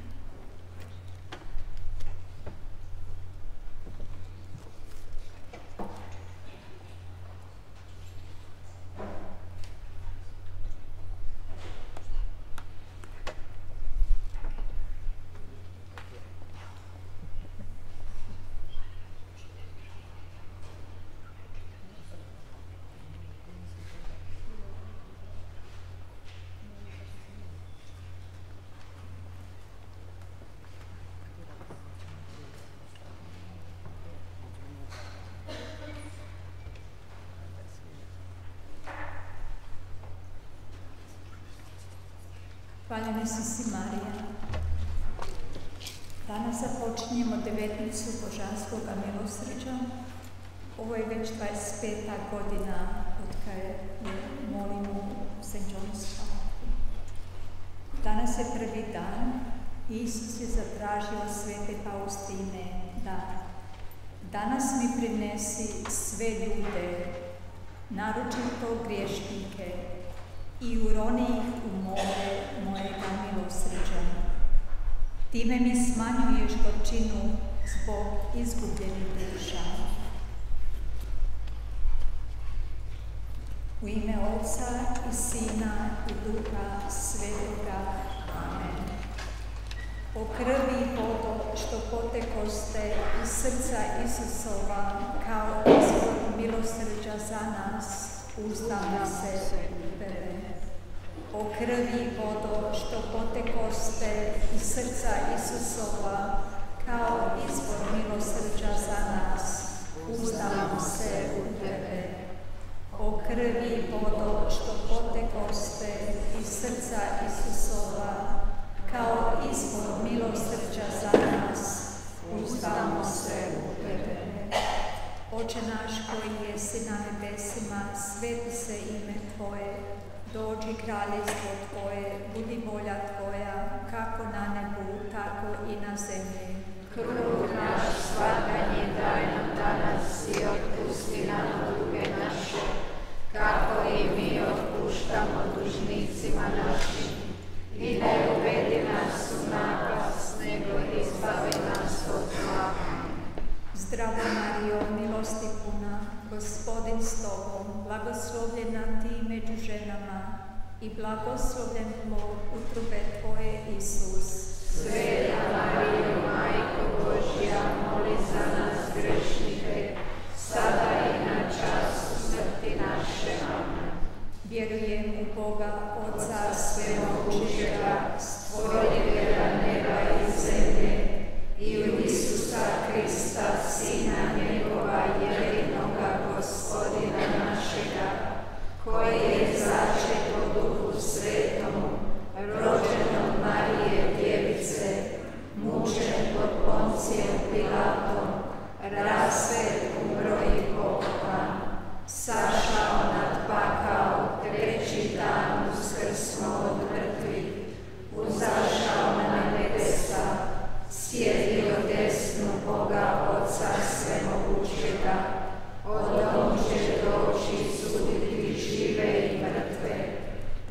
Hvaljeni si si Marija. Danas započinjemo devetnicu Božanskog milosrđa. Ovo je već 25. godina od kada molimo u St. John's Danas je prvi dan i Isus je zatražio svete Faustine da danas mi prinesi sve ljude, naročito griješnike, i uroni ih u more mojega milosrđa. Time mi smanjuješ gorčinu zbog izgubljenih duša. U ime Oca i Sina i Duha Svetoga. Amen. O krvi i vodo što potekoste iz srca Isusova kao izvor milosrđa za nas, uzdamo se u tebe. O krvi vodo što potekoste iz srca Isusova kao izvor milosrđa za nas, uzdamo se u tebe. O krvi vodo što potekoste iz srca Isusova kao izvor milosrđa za nas, uzdamo se u tebe. Oče naš koji jesi na nebesima, sveti se ime Tvoje, dođi kraljevstvo Tvoje, budi volja Tvoja, kako na nebu, tako i na zemlji. Kruh naš svakanje daj nam danas i otpusti nam duge naše, kako i mi otpuštamo dužnicima našim. I ne uvedi nas u napast, nego izbavi nas od zla. Zdravo Marijo, milosti puna, gospodin s Tobom, blagoslovljena Ti među ženama i blagoslovljen plod utrube Tvoje, Isus. Sveta Marijo, Majko Božja, moli za nas grešnike, sada i na čas smrti naše. Amen. Vjerujem u Boga, Otca svemogućega, stvoritelja neba i zemlje, i u Isusa Krista, Sina njegova jedinoga gospodina našega, koji je začet po duhu svetom, rođen od Marije djevice, mučen pod Poncijem Pilatom, raspet, umro i pokopan, sašao nad pakao, treći dan uskrsno od mrtvih, uzašao na nebesa, sjedio desnu Boga Oca Svemogućega, odom će doći suditi žive i mrtve.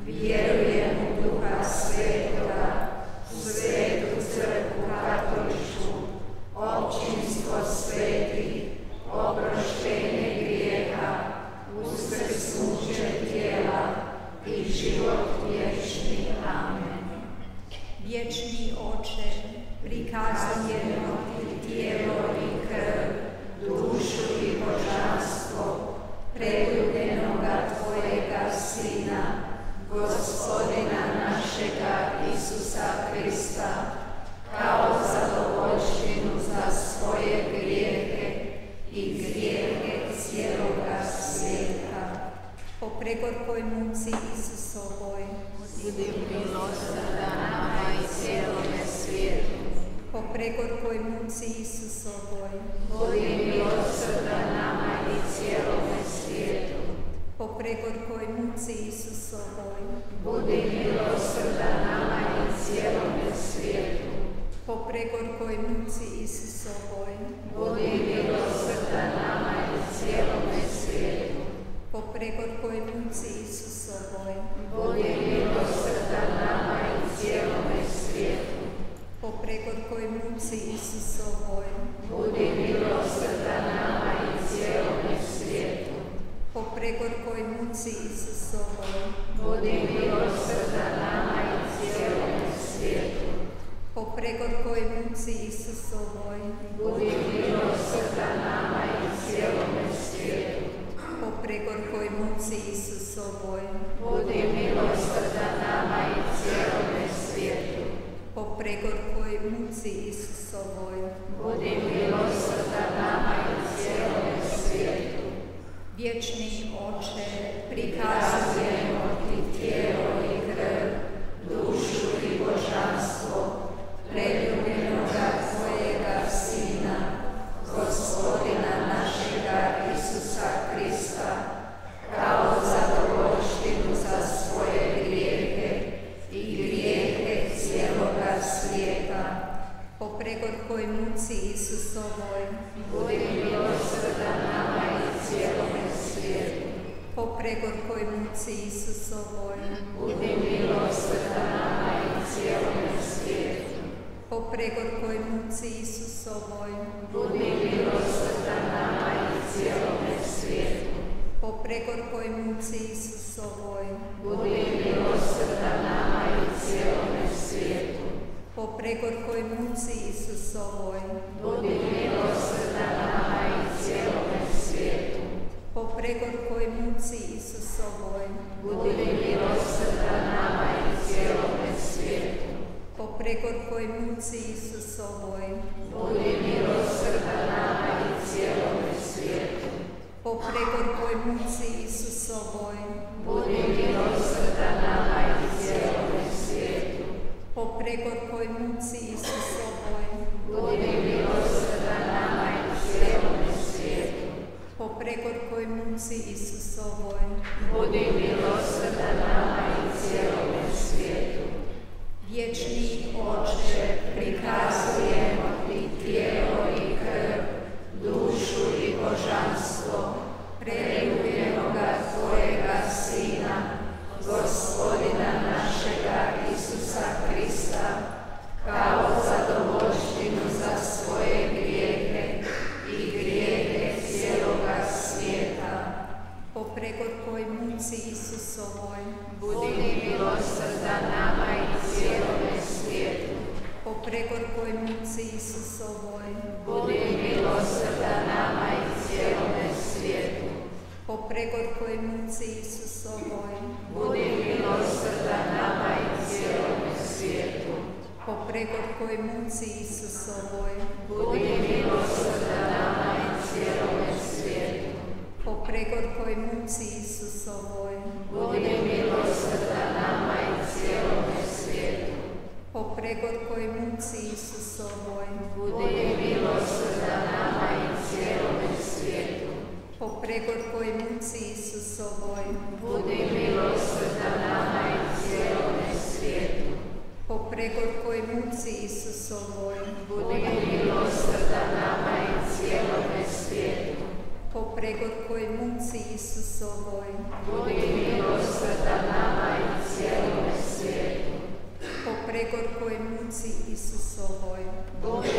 Vjerujem u Duha Svetoga, u svetu crkvu katoličku, općinstvo svetih, oproštenje grijeha, uskrsnuće tijela i život vječni. Amen. Vječni Oče, prikazujemo Ti tijelo i krv, dušu i božanstvo, preljubljenoga Tvojega Sina, Gospodina našega Isusa Krista, kao zadovoljštinu za svoje grijehe i grijehe cijeloga svijeta. po pregorkoj muci Isusovoj, Budi milosrdan nama i cijelome svijetu. po pregorkoj muci Isusovoj, Budi milosrdan nama i cijelome svijetu. po pregorkoj muci Isusovoj, Budi milosrdan nama i cijelome svijetu. po pregorkoj muci Isusovoj, Budi milosrdan nama i cijelome svijetu. Po pregorkoj muci Isusovoj, Budi milosrdan nama i cijelome svijetu. po pregorkoj muci Isusovoj, Budi milosrdan nama i cijelome svijetu. po pregorkoj muci Isusovoj, Budi milosrdan nama i cijelome svijetu. po pregorkoj muci Isusovoj, Budi milosrdan nama i cijelome svijetu. po muci Isusovoj, Budi milosrdan nama i cijelome svijetu. po pregorkoj muci Isusovoj, Budi milosrdan nama i cijelome svijetu. Vječni Oče, prikazujemo pregorkoj muci Isusovoj. Budi milosrda nama i cijelome svijetu. Po pregorkoj muci Isusovoj. Budi milosrda nama i cijelome svijetu. Po pregorkoj muci Isusovoj. Budi milosrda nama i cijelome svijetu. Po pregorkoj muci Isusovoj. Budi milosrda nama Gregor koji muci Isusovoj, budi milosrda nama i cijelome svijetu. O Gregor koji muci Isusovoj, budi milosrda nama i cijelome svijetu. O Gregor koji muci Isusovoj, budi milosrda nama i cijelome svijetu. O Gregor koji muci Isusovoj, budi milosrda nama pregorkoj muci Isusovoj, budi milosrda nama i cijelome svijetu. Po pregorkoj muci Isusovoj, budi milosrda nama i cijelome svijetu. Po pregorkoj muci Isusovoj, budi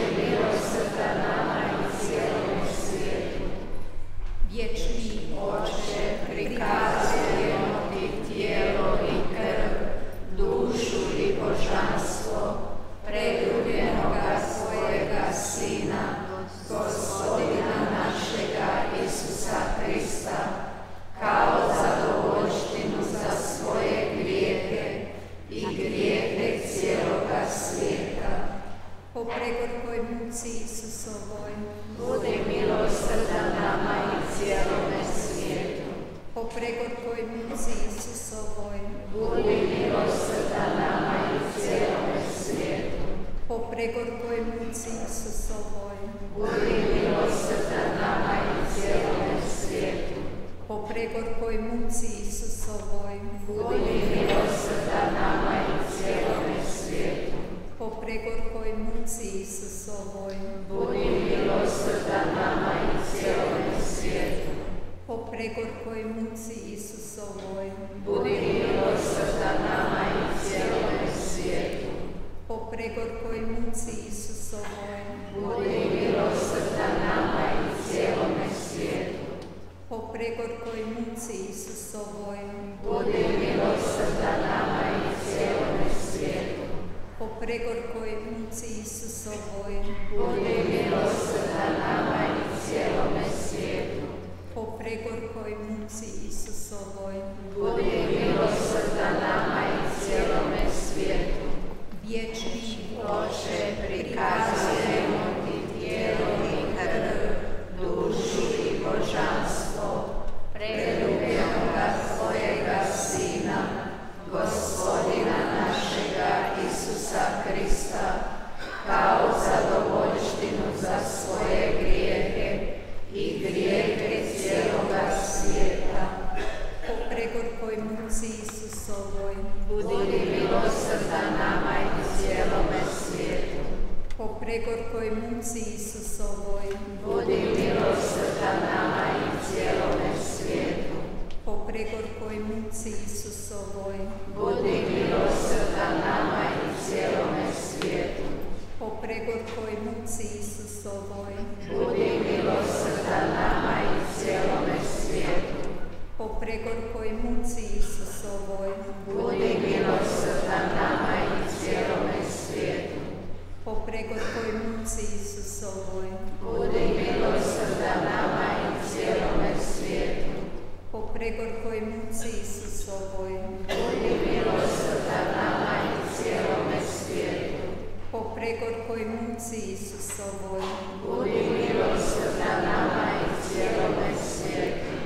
pregorkoj muci Isusovoj, Budi milosrdan nama i cijelome svijetu.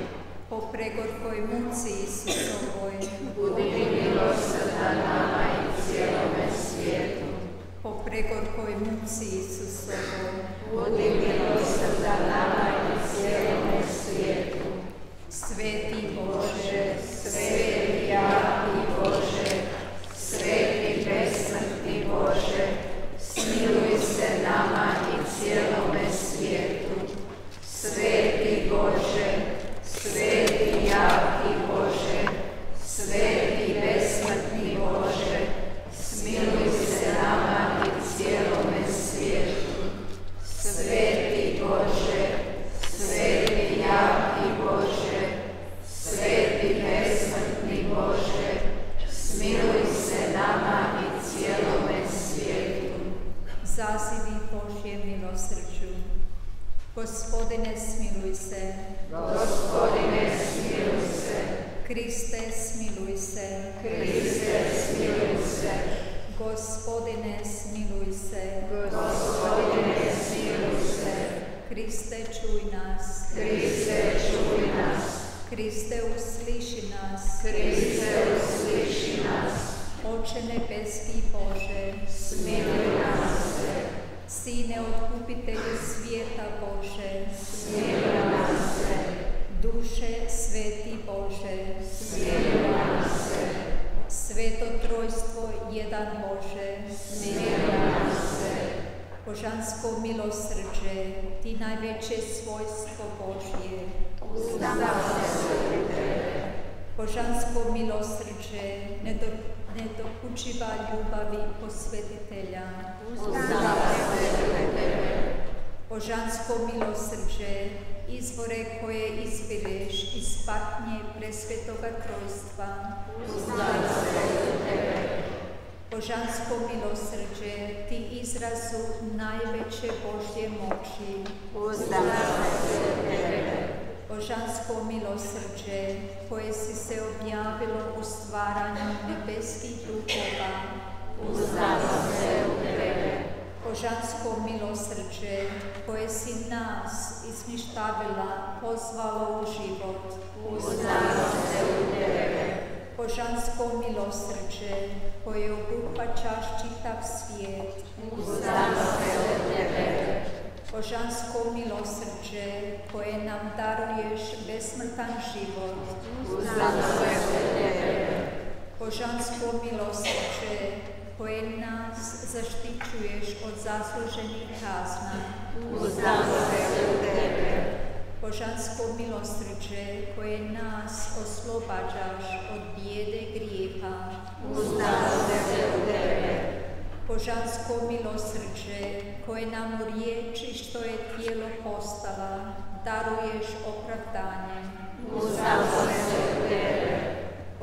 po pregorkoj muci Isusovoj, Budi milosrdan nama i cijelome svijetu. po pregorkoj muci Isusovoj, Budi milosrdan nama i presvetoga trojstva, uzdamo se u tebe, božansko milosrđe, ti izrazu najveće Božje moći, uzdamo se u tebe, božansko milosrđe, koje si se objavilo u stvaranju nebeskih duhova, uzdamo se u tebe, božansko milosrđe, koje si nas izmištavila, pozvalo u život, uzdamo se u tebe, božansko milosrđe, koje obuhvaćaš čitav svijet, uzdamo se u tebe, božansko milosrđe, koje nam daruješ besmrtan život, uzdamo se u tebe, božansko milosrđe, koje nas zaštićuješ od zasluženih kazna, uzdamo se u tebe, božansko milosrđe, koje nas oslobađaš od bijede grijeha, uzdamo se u tebe, božansko milosrđe, koje nam u riječi što je tijelo postala, daruješ opravdanje, uzdamo se u tebe,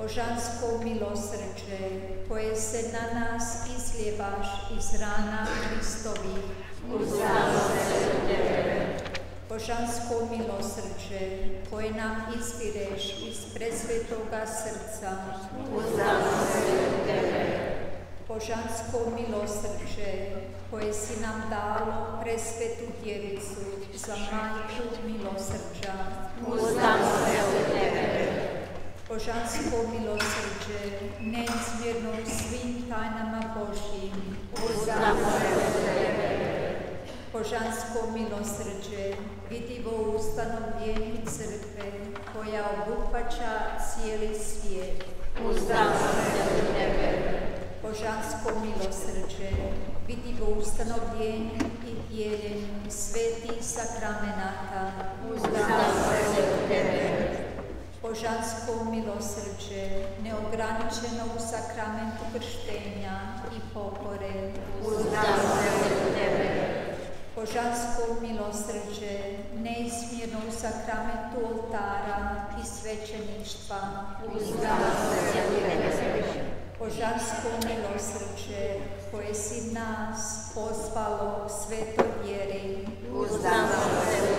božansko milosrđe, koje se na nas izljevaš iz rana tebe, božansko milosrđe, koje nam izvireš iz presvetoga srca, se u tebe, božansko milosrđe, koje si nam dalo presvetu djevicu za majku milosrđa, uzdamo se u tebe, božansko milosrđe, neizmjerno u svim tajnama Božjim, u tebe, božansko milosrđe, vidivo u ustanovljenju crkve, koja obuhvaća cijeli svijet, uzdamo se u tebe, božansko milosrđe, vidivo u ustanovljenju i dijeljenju svetih sakramenata, u tebe, božansko milosrđe, neograničeno u sakramentu krštenja i pokore. Uzdam se Tebe, Božansko milosrđe, neizmjerno u sakramentu oltara i svećeništva. uzdam se Tebe, Božansko milosrđe, koje si nas pozvalo svetoj vjeri. uzdam se Tebe,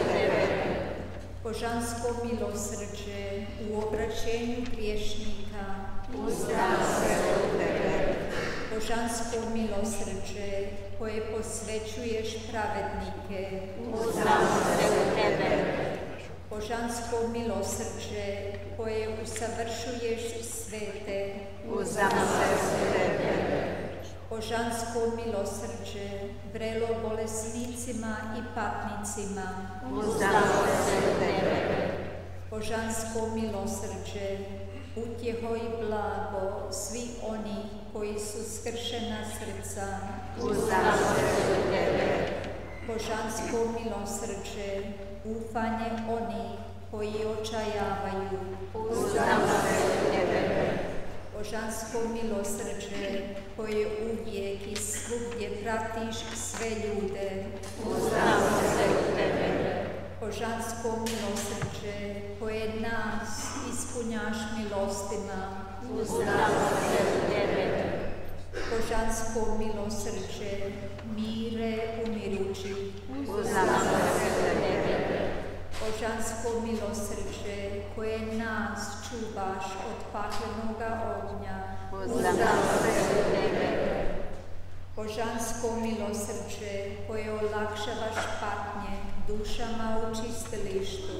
Božansko milosrđe u obraćenju griješnika. uzdam se u Tebe, Božansko milosrđe koje posvećuješ pravednike. uzdam se u Tebe, Božansko milosrđe koje usavršuješ svete. uzdam se u Tebe, Božansko milosrđe vrelo bolesnicima i patnicima. uzdam se u Tebe, Božansko milosrđe, utjeho i blago svi oni koji su skršena srca. uzdam se u Tebe, Božansko milosrđe, ufanje oni koji očajavaju. uzdam se u Tebe, Božansko milosrđe, koje uvijek i svugdje pratiš sve ljude. uzdam se u Tebe, Božansko milosrđe, koje nas ispunjaš milostima. uzdam se u Tebe, Božansko milosrđe, mire umirući. uzdam se u Tebe, Božansko milosrđe, koje nas čuvaš od paklenoga ognja. Uzdam se u Tebe, Božansko milosrđe, koje olakšavaš patnje dušama u čistilištu.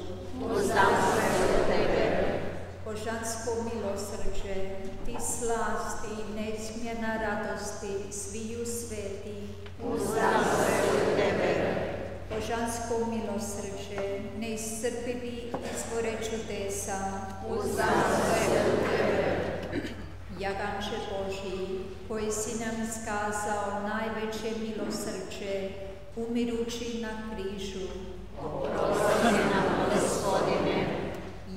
uzdam se u Tebe, Božansko milosrđe, ti slasti i neizmjerna radosti sviju sveti. uzdam se u Tebe, Božansko milosrđe, neiscrpivi izvore čudesa. uzdam se u Tebe, Jaganče Božji, koji si nam iskazao najveće milosrđe, umirući na križu. oprosti nam, Gospodine,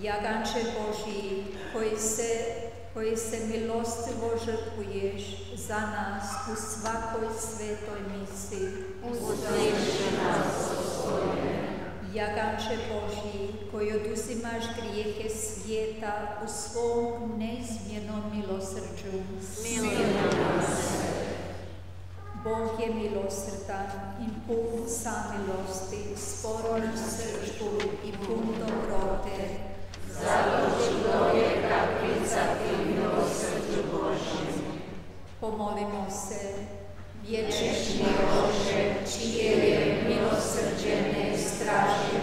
Jaganče Božji, koji se, koji se milostivo žrtvuješ za nas u svakoj svetoj misi. uzliši nas, Jaganče Božji, koji oduzimaš grijehe svijeta u svom neizmjernom milosrđu. Bog je milosrdan i pun samilosti, sporo na srčku i pun dobrote. zato čovjeka pricati milosrđu Božjem. Pomolimo se, vječni Bože, čije je milosrđe neistraživo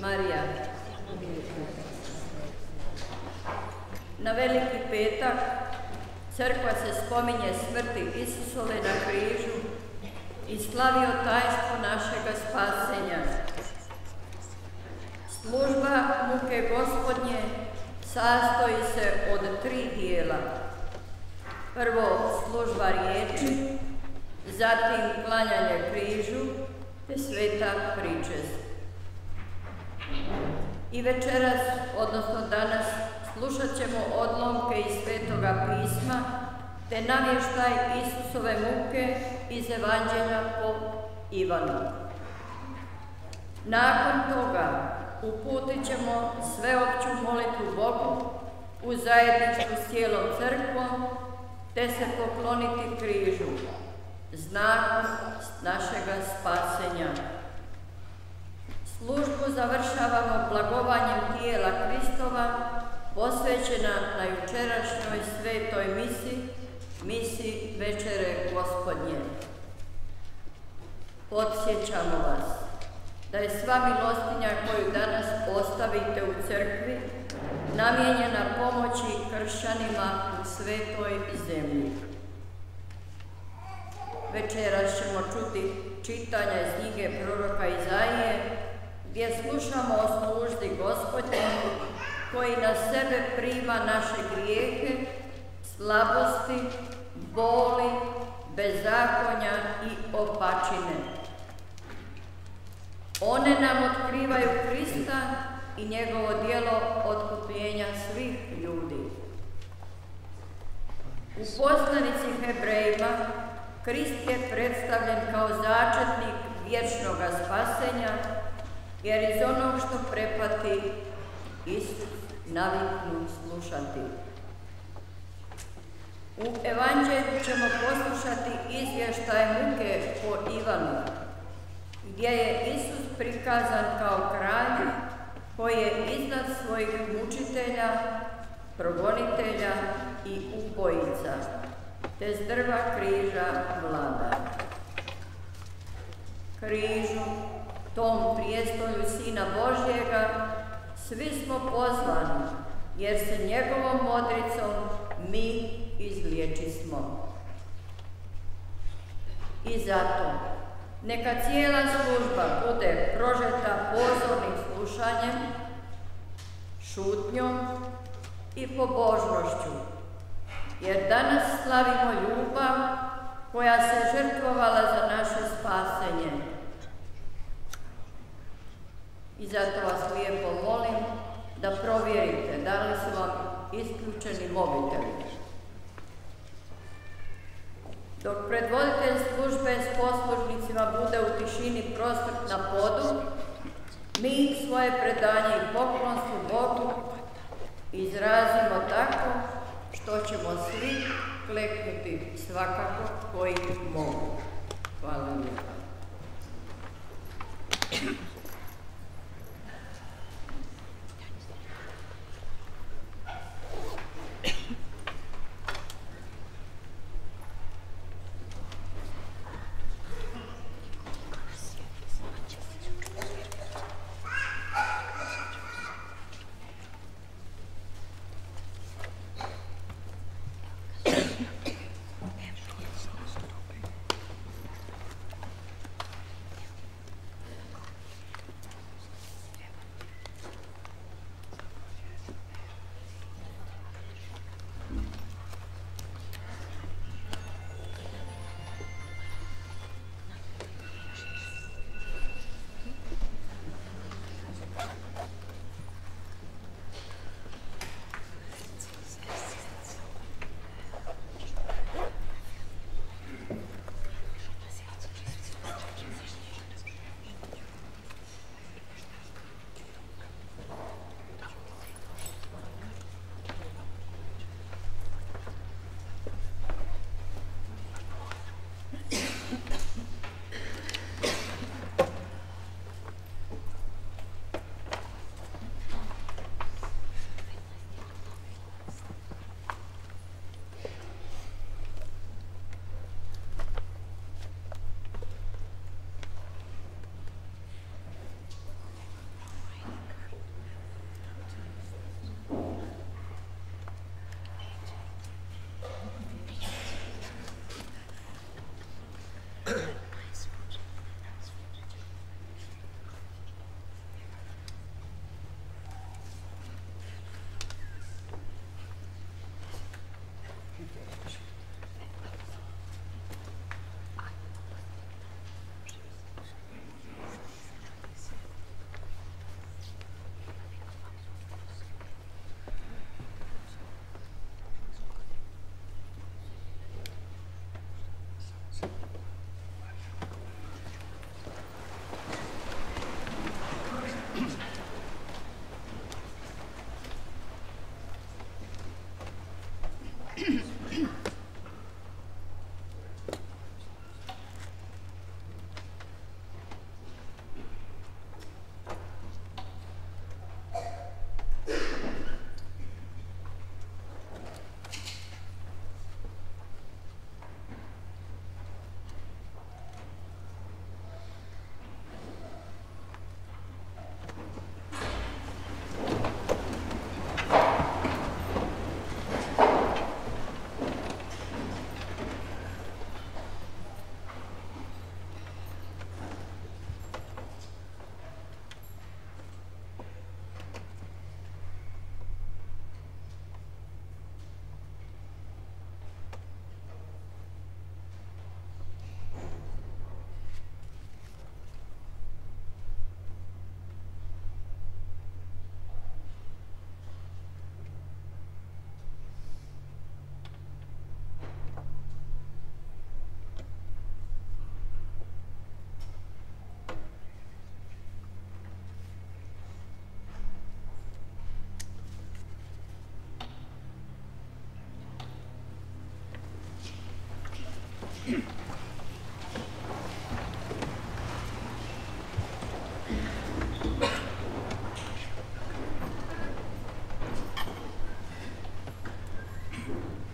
Marija. Na veliki petak crkva se spominje smrti Isusove na križu i slavio tajstvo našega spasenja. Služba muke gospodnje sastoji se od tri dijela. Prvo služba riječi, zatim klanjanje križu te sveta pričest. I večeras, odnosno danas, slušat ćemo odlomke iz Svetoga pisma te navještaj Isusove muke iz Evanđelja po Ivanu. Nakon toga uputit ćemo sveopću molitvu Bogu u zajedništvu s cijelom crkvom te se pokloniti križu, znaku našega spasenja. Završavamo blagovanjem tijela Kristova, posvećena na jučerašnjoj svetoj misi, misi večere gospodnje. Podsjećamo vas da je sva milostinja koju danas ostavite u crkvi namijenjena pomoći kršćanima u svetoj zemlji. Večeras ćemo čuti čitanja iz knjige proroka Izaije, gdje slušamo o služdi koji na sebe prima naše grijehe, slabosti, boli, bezakonja i opačine. One nam otkrivaju Krista i njegovo dijelo otkupljenja svih ljudi. U poslanici Hebrejima Krist je predstavljen kao začetnik vječnog spasenja, jer iz onog što prepati Isus naviknu slušati. U Evanđelju ćemo poslušati izvještaj muke po Ivanu, gdje je Isus prikazan kao kralj koji je iznad svojih mučitelja, progonitelja i ubojica, te s drva križa vlada. Križu, tom prijestolju Sina Božjega, svi smo pozvani, jer se njegovom modricom mi izliječi smo. I zato, neka cijela služba bude prožeta pozornim slušanjem, šutnjom i pobožnošću, jer danas slavimo ljubav koja se žrtvovala za naše spasenje. I zato vas lijepo molim da provjerite da li su vam isključeni mobiteli. Dok predvoditelj službe s poslužnicima bude u tišini prostrt na podu, mi svoje predanje i poklonstvo Bogu izrazimo tako što ćemo svi kleknuti svakako koji mogu. Hvala lijepa.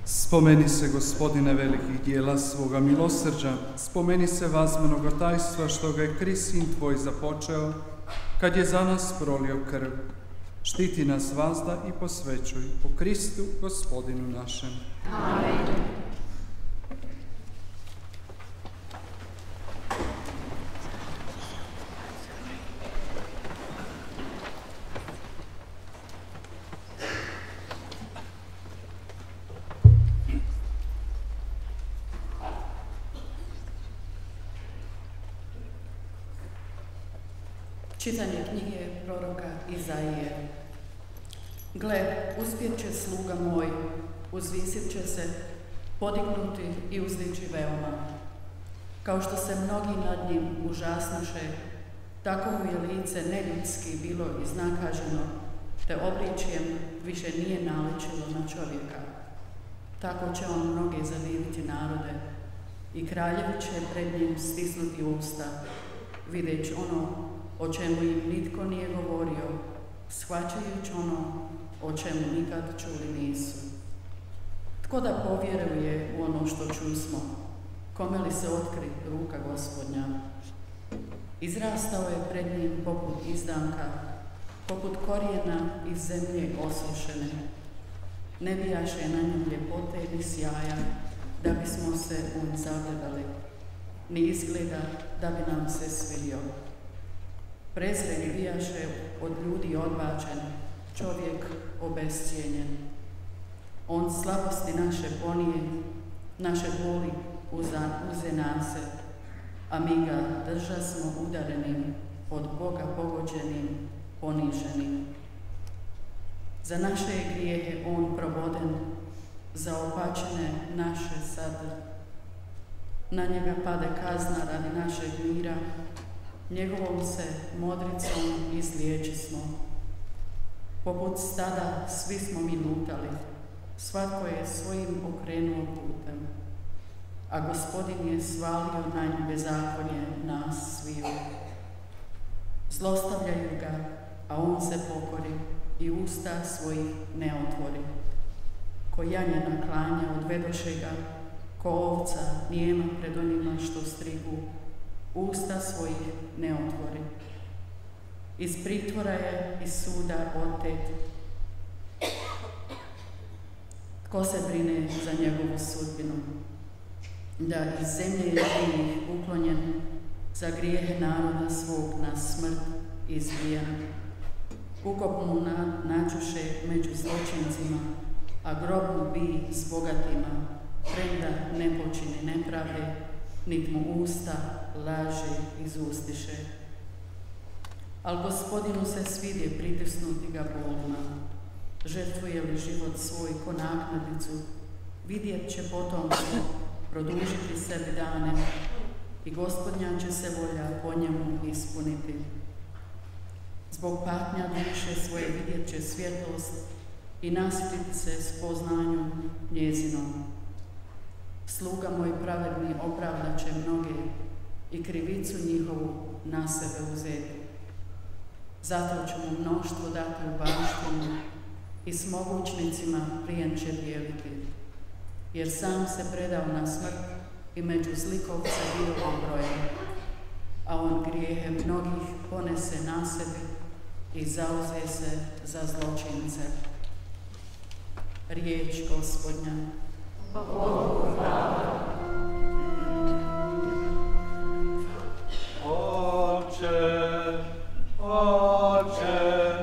Spomeni se gospodine velikih dijela svoga milosrđa, spomeni se vazmenoga tajstva što ga je Krisin tvoj započeo, kad je za nas prolio krv. Štiti nas vazda i posvećuj po Kristu gospodinu našem. Amen. Čitanje knjige proroka Izaije. Gle, uspjet će sluga moj, uzvisit će se, podignuti i uzdići veoma. Kao što se mnogi nad njim užasnuše, tako mu je lice neljudski bilo iznakaženo, te obličjem više nije naličilo na čovjeka. Tako će on mnoge zadiviti narode i kraljevi će pred njim stisnuti usta, videći ono o čemu im nitko nije govorio, shvaćajući ono o čemu nikad čuli nisu. Tko da povjeruje u ono što čusmo, kome li se otkri ruka gospodnja? Izrastao je pred njim poput izdanka, poput korijena iz zemlje osušene. Ne bijaše na njim ljepote ni sjaja, da bismo se zagledali, ni izgleda da bi nam se svidio. Prezren bijaše od ljudi odbačen, čovjek obescijenjen. On slabosti naše ponije, naše boli uze nase, a mi ga drža smo udarenim, od Boga pogođenim, poniženim. Za naše grijehe on provoden, za opačene naše sad. Na njega pade kazna radi našeg mira, njegovom se modricom izliječi smo. Poput stada svi smo mi lutali, svatko je svojim okrenuo putem, a gospodin je svalio na bezakonje nas sviju. Zlostavljaju ga, a on se pokori i usta svojih ne otvori. Ko janje naklanja odvedoše ga, ko ovca nijema pred onima što strigu, usta svojih ne otvori. Iz pritvora je iz suda otet. Tko se brine za njegovu sudbinu? Da iz zemlje je uklonjen, za grijehe naroda svog na smrt izbija. Ukop mu na, nađuše među zločincima, a grob mu bi s bogatima, premda ne počini nepravde, nit mu usta laži izustiše. Al gospodinu se svidje pritisnuti ga bolima. Žrtvuje li život svoj ko naknadnicu, vidjet će potomstvo, produžiti sebi dane i gospodnja će se volja po njemu ispuniti. Zbog patnja duše svoje vidjet će svjetlost i nasititi se spoznanju njezinom. Sluga moj pravedni opravdat će mnoge i krivicu njihovu na sebe uzeti. Zato ću mu mnoštvo dati u baštinu i s mogućnicima plijen će dijeliti, jer sam se predao na smrt i među zlikovce bio obrojen, a on grijehe mnogih ponese na sebi i zauze se za zločince. Riječ gospodnja. Bogu hvala. Oče, Oče,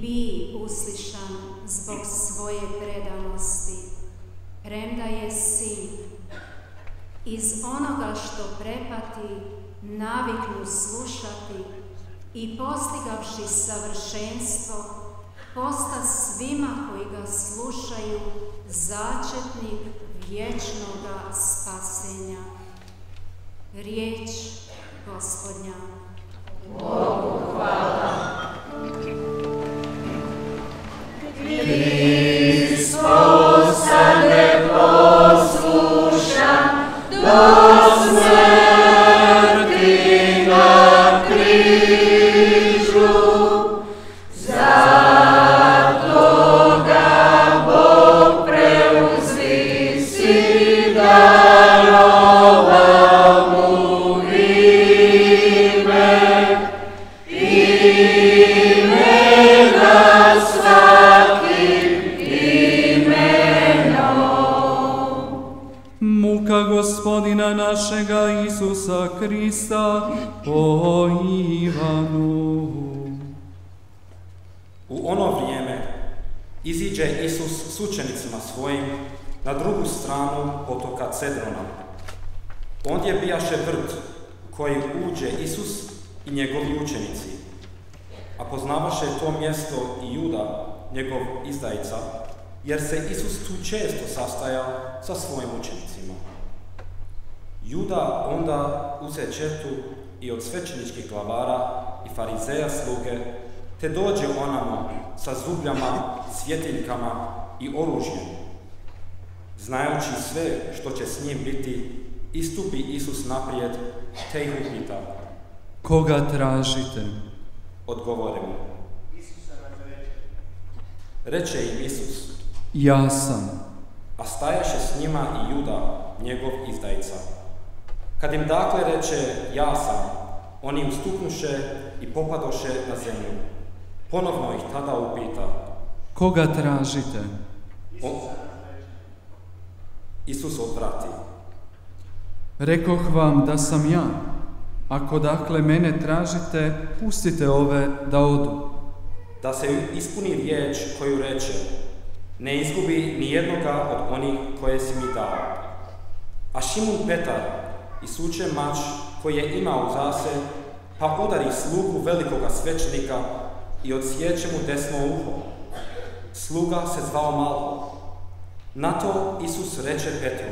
bi uslišan zbog svoje predanosti, premda je sin. Iz onoga što prepati, naviknu slušati i postigavši savršenstvo, posta svima koji ga slušaju začetnik vječnog spasenja. Riječ gospodnja. Cedrona. Ondje bijaše vrt koji uđe Isus i njegovi učenici. A poznavaše to mjesto i Juda, njegov izdajica, jer se Isus tu često sastaja sa svojim učenicima. Juda onda uze četu i od svećeničkih glavara i farizeja sluge, te dođe onamo sa zubljama, svjetiljkama i oružjem, Znajući sve što će s njim biti, istupi Isus naprijed, te ih upita. Koga tražite? Odgovore mu. Isusa Reče im Isus. Ja sam. A stajaše s njima i Juda, njegov izdajca. Kad im dakle reče, ja sam, oni ustuknuše i popadoše na zemlju. Ponovno ih tada upita. Koga tražite? Isusa. Isus odvrati, Rekoh vam da sam ja. Ako dakle mene tražite, pustite ove da odu. da se ispuni riječ koju reče, ne izgubi ni jednoga od onih koje si mi dao. A Šimun Petar isuče mač koji je imao zase, pa udari slugu velikoga svećenika i odsjeće mu desno uho. Sluga se zvao Malko. Na to Isus reče Petru,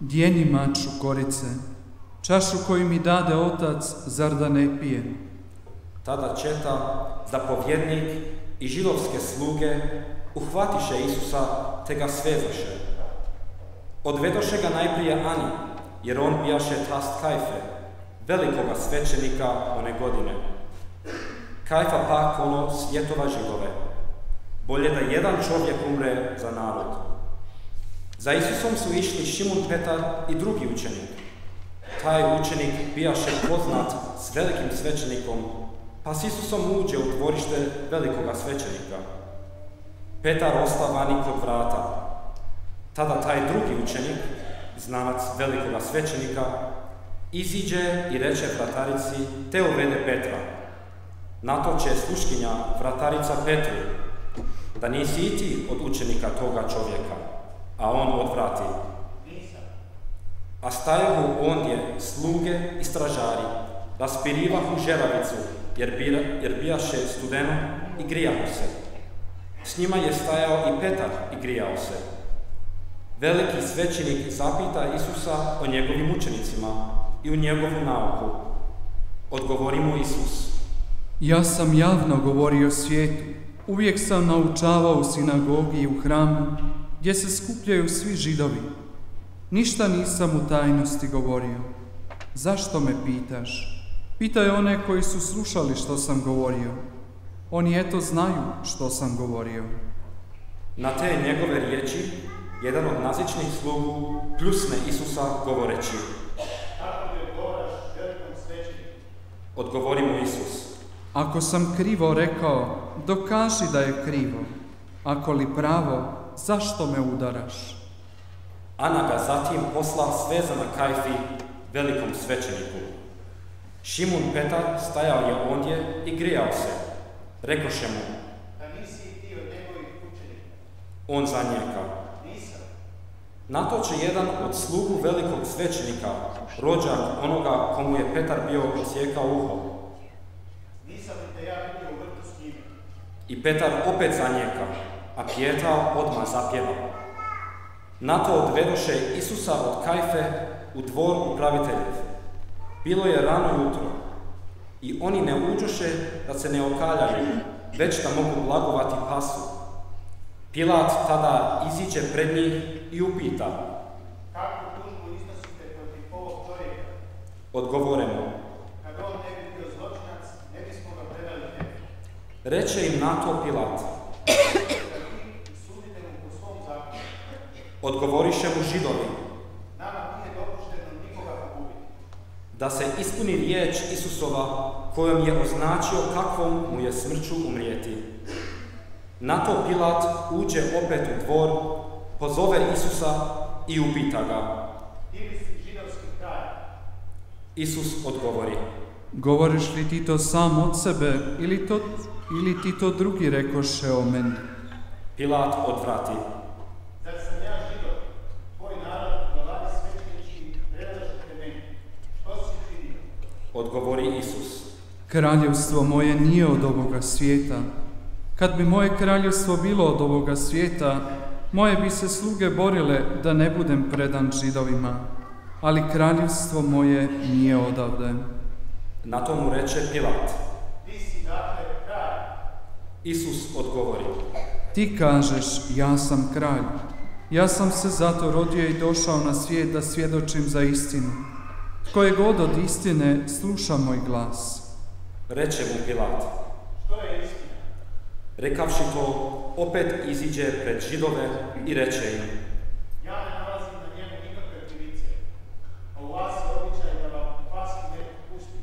Djeni mač u korice. Čašu koju mi dade otac, zar da ne pijem? Tada četa, zapovjednik i židovske sluge uhvatiše Isusa te ga svezaše. Odvedoše ga najprije Ani, jer on bijaše tast Kajfe, velikoga svećenika one godine. Kajfa pak ono svjetova židove. Bolje da jedan čovjek umre za narod. Za Isusom su išli Šimun Petar i drugi učenik. Taj učenik bijaše poznat s velikim svećenikom, pa s Isusom uđe u dvorište velikoga svećenika. Petar osta vani vrata. Tada taj drugi učenik, znanac velikoga svećenika, iziđe i reče vratarici, te uvede Petra. Na to će sluškinja vratarica Petru, da nisi i od učenika toga čovjeka, a on odvrati. A stajahu ondje sluge i stražari, raspirivahu žeravicu, jer, bira, jer bijaše studeno i grijahu se. S njima je stajao i Petar i grijao se. Veliki svećenik zapita Isusa o njegovim učenicima i u njegovu nauku. Odgovori mu Isus. Ja sam javno govorio svijetu. Uvijek sam naučavao u sinagogi i u hramu, gdje se skupljaju svi židovi. Ništa nisam u tajnosti govorio. Zašto me pitaš? Pitaj one koji su slušali što sam govorio. Oni eto znaju što sam govorio. Na te njegove riječi, jedan od nazičnih slugu pljusne Isusa govoreći. Odgovori mu Isus. Ako sam krivo rekao, dokaži da je krivo. Ako li pravo, zašto me udaraš? Ana ga zatim posla sveza na kajfi velikom svećeniku. Šimun Petar stajao je ondje i grijao se. Rekoše mu, on zanijeka. Na to će jedan od slugu velikog svećenika, rođak onoga komu je Petar bio odsjekao uho. I Petar opet zanijeka, a Pjetar odmah zapjeva. Na to odvedoše Isusa od Kajfe u dvor upraviteljev. Bilo je rano jutro i oni ne uđoše da se ne okaljaju, već da mogu blagovati pasu. Pilat tada iziđe pred njih i upita. Kakvu tužbu iznosite protiv ovog čovjeka? Odgovore mu. Kad on ne bi bio zločinac, ne bismo ga predali. Reče im na to Pilat. Sudite mu po svom zakonu. Odgovoriše mu židovi. Nama nije dopušteno nikoga pogubiti. Da se ispuni riječ Isusova kojom je označio kakvom mu je smrću umrijeti. Na to Pilat uđe opet u dvor, pozove Isusa i upita ga. Ti li si židovski kralj? Isus odgovori. Govoriš li ti to sam od sebe ili, to, ili ti to drugi rekoše o meni? Pilat odvrati. Zar sam ja židov? Tvoj narod, vladari svećenički, predlažete meni. Što si činio? Odgovori Isus. Kraljevstvo moje nije od ovoga svijeta. Kad bi moje kraljevstvo bilo od ovoga svijeta, moje bi se sluge borile da ne budem predan židovima, ali kraljevstvo moje nije odavde. Na to mu reče Pilat. Ti si dakle kralj. Isus odgovori. Ti kažeš, ja sam kralj. Ja sam se zato rodio i došao na svijet da svjedočim za istinu. Tko je god od istine, sluša moj glas. Reče mu Pilat. Što je istina? Rekavši to, opet iziđe pred židove i reče im. Ja ne nalazim na njemu nikakve krivice, a u vas je običaj da vam paski ne pusti.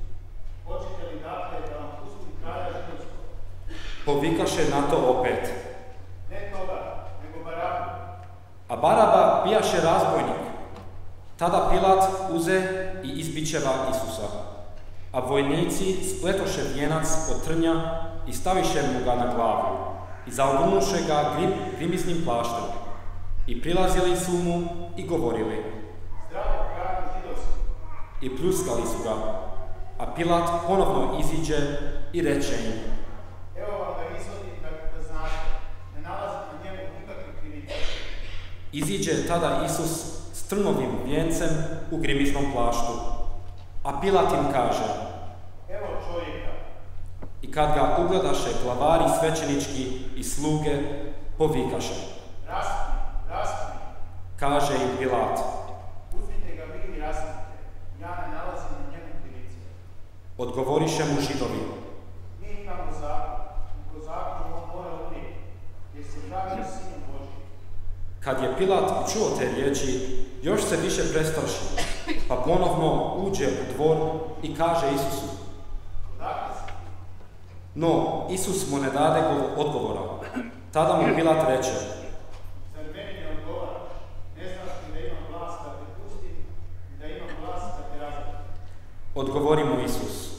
Hoćete li dakle da vam pusti kralja židovskog? Povikaše na to opet. Ne toga, nego Barabu. A Baraba bijaše razbojnik. Tada Pilat uze i izbičeva Isusa. A vojnici spletoše vijenac od trnja i staviše mu ga na glavu i zaogrnuše ga grim, grimiznim plaštem. I prilazili su mu i govorili Zdravo i pljuskali su ga. A Pilat ponovno iziđe i reče im Evo vam ga izvodim da, da znate. Ne nalazim na njemu nikakve krivice. Iziđe tada Isus trnovim vijencem u grimiznom plaštu. A Pilat im kaže Evo čovjeka. I kad ga ugledaše glavari svećenički i sluge, povikaše. Raspni, raspni. Kaže im Pilat, Uzmite ga vi i raspnite. Ja ne nalazim na njemu krivice. odgovoriše mu židovi. Mi imamo zakon. I po zakonu on mora umrijeti. Jer se pravi sinom. Kad je Pilat čuo te riječi, još se više prestraši, pa ponovno uđe u dvor i kaže Isusu. No, Isus mu ne dade go- odgovora. Tada mu Pilat reče, Zar meni ne odgovaraš? Ne znaš li da imam vlast da te pustim i da imam vlast da te razbijem? odgovori mu Isus.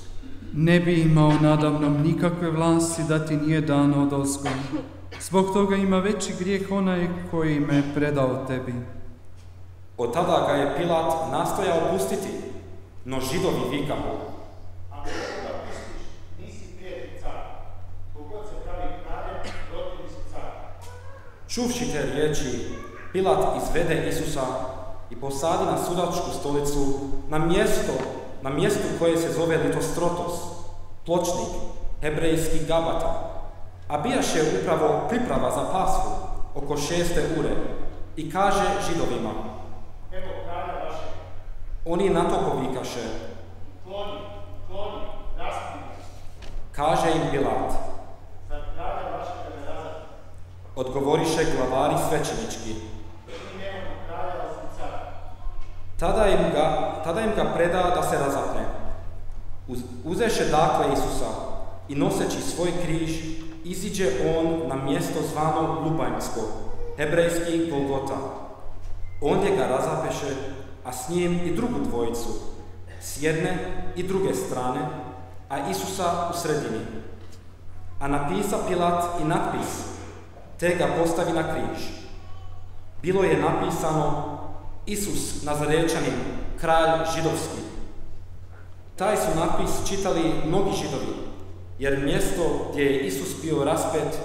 Ne bi imao nadamnom nikakve vlasti da ti nije dano od ozgo. Zbog toga ima veći grijeh onaj koji me predao tebi. Od tada ga je Pilat nastojao pustiti, no židovi vikahu, Ako nekoga pustiš, nisi prijatelj car. Kogod se pravi kraljem, protivi se car. Čuvši te riječi, Pilat izvede Isusa i posadi na sudačku stolicu na mjesto, na mjestu koje se zove Litostrotos, pločnik, hebrejski Gabata, a bijaše upravo priprava za pasku oko šeste ure i kaže židovima. Oni na to povikaše, Kloni, kloni, kaže im Pilat, odgovoriše glavari svećenički. Tada im ga, tada im ga preda da se razapne. Uz, uzeše dakle Isusa i noseći svoj križ, iziđe on na mjesto zvano Lubanjsko, hebrejski Golgota. Ondje ga razapeše, a s njim i drugu dvojicu, s jedne i druge strane, a Isusa u sredini. A napisa Pilat i natpis, te ga postavi na križ. Bilo je napisano Isus Nazarečanin, kralj židovski. Taj su natpis čitali mnogi židovi, jer mjesto gdje je Isus bio raspet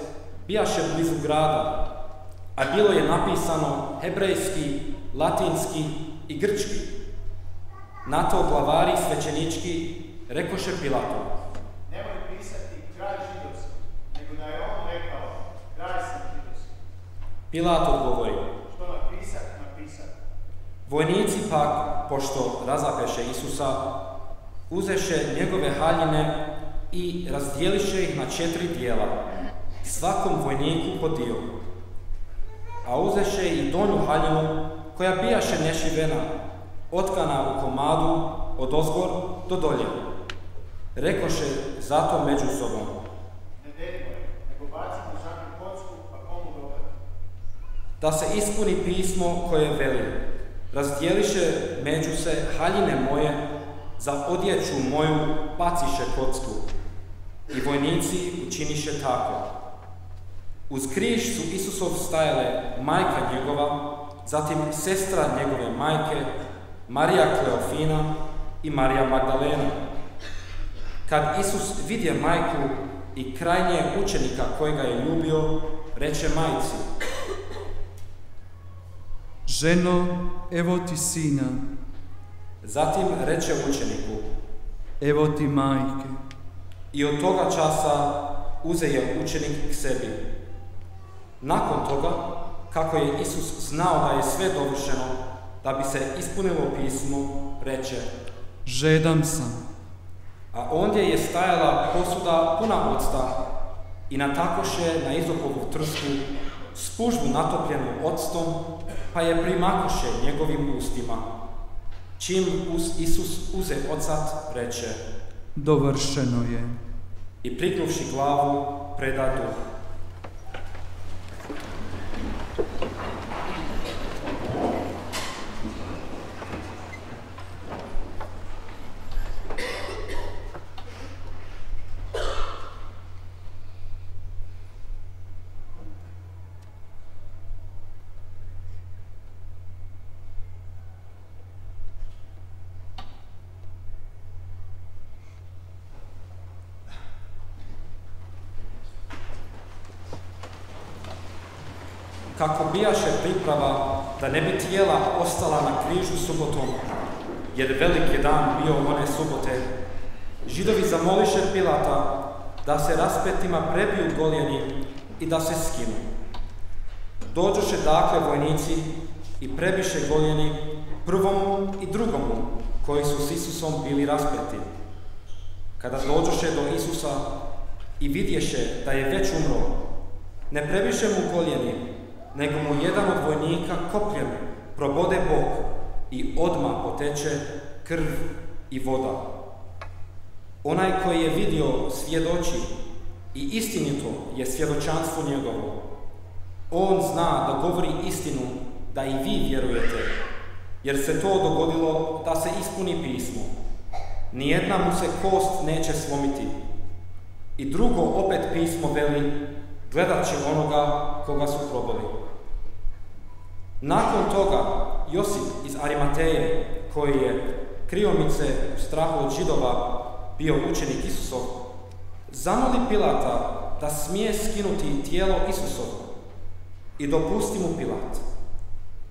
bijaše blizu grada, a bilo je napisano hebrejski, latinski i grčki. Na to glavari svećenički rekoše Pilatu, Nemoj pisati kralj židovski, nego da je on rekao kralj sam židovski. Pilat odgovori, Što napisat, napisat. Vojnici pak, pošto razapeše Isusa, uzeše njegove haljine i razdijeliše ih na četiri dijela, svakom vojniku po dio. A uzeše i donju haljinu, koja bijaše nešivena, otkana u komadu od ozgor do dolje. Rekoše zato među sobom, Ne nego bacimo žaku kocku, pa komu da se ispuni pismo koje veli. Razdijeliše među se haljine moje, za odjeću moju baciše kocku. I vojnici učiniše tako. Uz križ su Isusov stajale majka njegova, zatim sestra njegove majke, Marija Kleofina i Marija Magdalena. Kad Isus vidje majku i krajnje učenika kojega je ljubio, reče majci, Ženo, evo ti sina, Zatim reče učeniku evo ti majke. i od toga časa uze je učenik k sebi. Nakon toga, kako je Isus znao da je sve dovršeno, da bi se ispunilo pismo, reče žedan sam. A ondje je stajala posuda puna octa i natakoše na izopovu trsku spužbu natopljenu octom, pa je primakoše njegovim ustima. Čim us Isus uze ocat, reče Dovršeno je. i priknuvši glavu preda duh. kako bijaše priprava da ne bi tijela ostala na križu subotom, jer velik je dan bio one subote, židovi zamoliše Pilata da se raspetima prebiju goljeni i da se skinu. Dođoše dakle vojnici i prebiše goljeni prvomu i drugomu koji su s Isusom bili raspeti. Kada dođoše do Isusa i vidješe da je već umro, ne prebiše mu koljeni, nego mu jedan od vojnika kopljem probode bok i odmah poteče krv i voda. Onaj koji je vidio svjedoči i istinito je svjedočanstvo njegovo. On zna da govori istinu, da i vi vjerujete, jer se to dogodilo da se ispuni pismo. Nijedna mu se kost neće slomiti. I drugo opet pismo veli, gledat će onoga koga su probali. Nakon toga Josip iz Arimateje, koji je kriomice u strahu od židova bio učenik Isusov, zamoli Pilata da smije skinuti tijelo Isusovo i dopusti mu Pilat.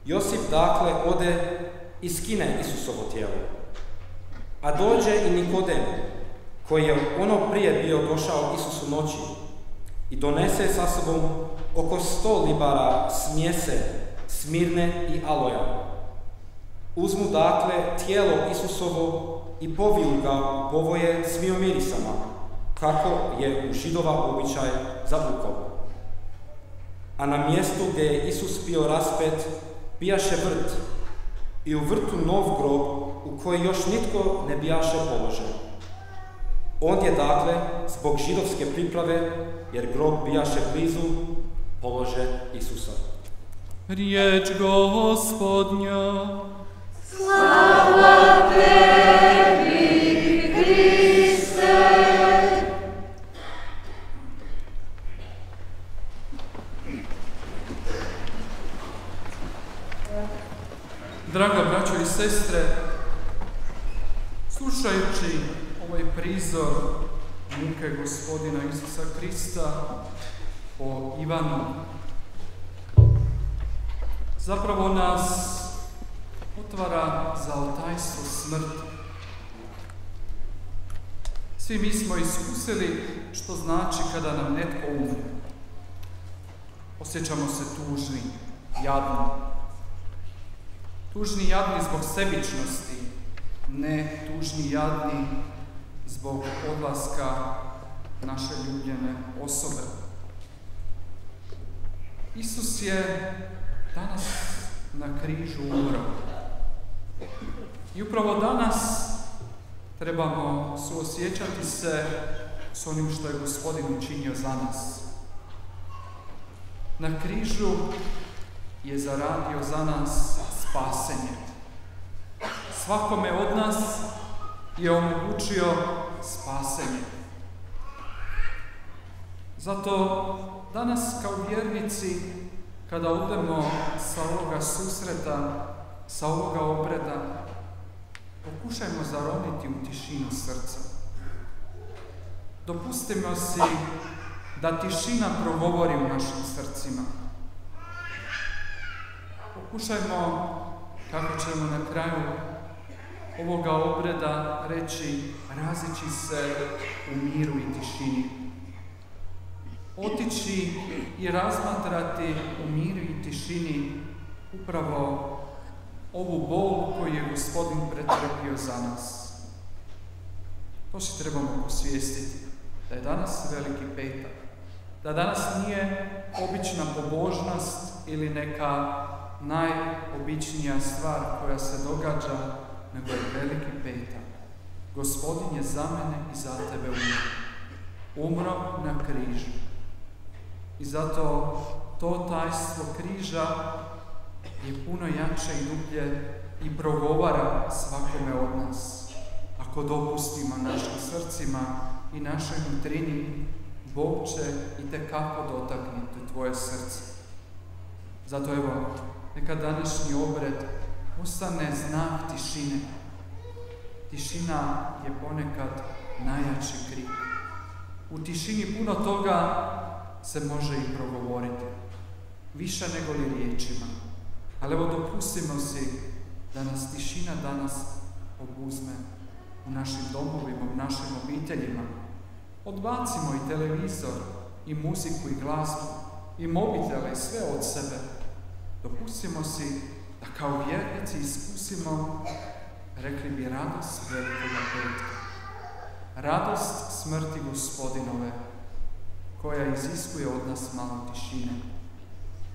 Josip dakle ode i skine Isusovo tijelo. A dođe i Nikodem, koji je ono prije bio došao Isusu noći i donese sa sobom oko sto libara smjese, smirne i aloja. Uzmu dakle tijelo Isusovo i poviju ga povoje svim mirisama, kako je u židova običaj za. A na mjestu gdje je Isus bio raspet, bijaše vrt i u vrtu nov grob u koji još nitko ne bijaše položen. On je dakle, zbog židovske priprave, jer grob bijaše blizu, polože Isusa. Riječ gospodnja. Slava tebi, Draga braćo i sestre, slušajući ovaj prizor muke gospodina Isusa Krista o Ivanu, zapravo nas otvara za altajstvo smrti. Svi mi smo iskusili što znači kada nam netko umre. Osjećamo se tužni, jadni. Tužni jadni zbog sebičnosti, ne tužni jadni zbog odlaska naše ljubljene osobe. Isus je danas na križu umro. I upravo danas trebamo suosjećati se s onim što je Gospodin učinio za nas. Na križu je zaradio za nas spasenje. Svakome od nas je omogućio spasenje. Zato danas kao vjernici, kada odemo sa ovoga susreta, sa ovoga obreda, pokušajmo zaroniti u tišinu srca. Dopustimo si da tišina progovori u našim srcima. Pokušajmo kako ćemo na kraju ovoga obreda reći razići se u miru i tišini. Otići i razmatrati u miru i tišini upravo ovu bol koju je gospodin pretrpio za nas. To si trebamo posvijestiti. Da je danas veliki petak. Da danas nije obična pobožnost ili neka najobičnija stvar koja se događa, nego je veliki petak. Gospodin je za mene i za tebe umro. Umro na križu. I zato to tajstvo križa je puno jače i dublje i progovara svakome od nas. Ako dopustimo našim srcima i našoj nutrini, Bog će i tekako dotaknuti tvoje srce. Zato evo, neka današnji obred ostane znak tišine. Tišina je ponekad najjači krik. U tišini puno toga se može i progovoriti. Više nego li riječima. Ali evo dopustimo si da nas tišina danas obuzme u našim domovima, u našim obiteljima. Odbacimo i televizor, i muziku, i glazbu, i mobitele, i sve od sebe. Dopustimo si da kao vjernici iskusimo, rekli bi, radost velikoga petka. Radost smrti gospodinove, koja iziskuje od nas malo tišine.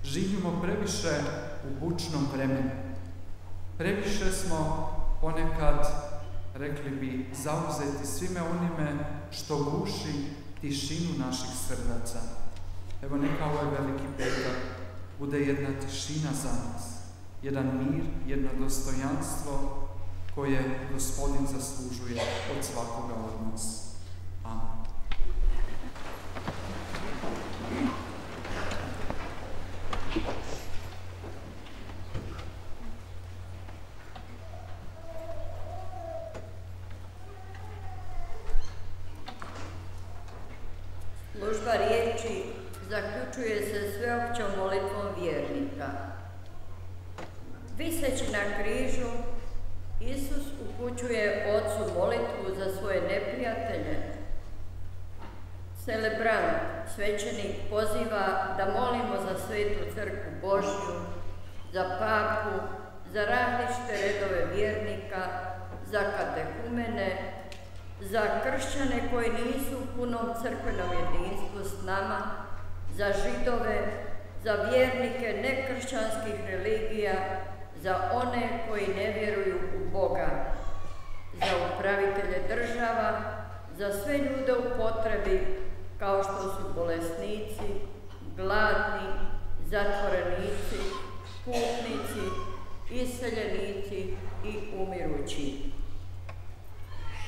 Živimo previše u bučnom vremenu. Previše smo ponekad, rekli bi, zauzeti svime onime što guši tišinu naših srdaca. Evo neka ovaj veliki petak bude jedna tišina za nas, jedan mir, jedno dostojanstvo koje gospodin zaslužuje od svakoga od nas. Amen. Služba riječi zaključuje se sveopćom molitvom vjernika. Viseći na križu, Isus upućuje Otcu molitvu za svoje neprijatelje. Celebrant, svećenik, poziva da molimo za svetu crkvu Božju, za papu, za različite redove vjernika, za katehumene, za kršćane koji nisu u punom crkvenom jedinstvu s nama, za židove, za vjernike nekršćanskih religija, za one koji ne vjeruju u Boga, za upravitelje država, za sve ljude u potrebi, kao što su bolesnici, gladni, zatvorenici, putnici, iseljenici i umirući.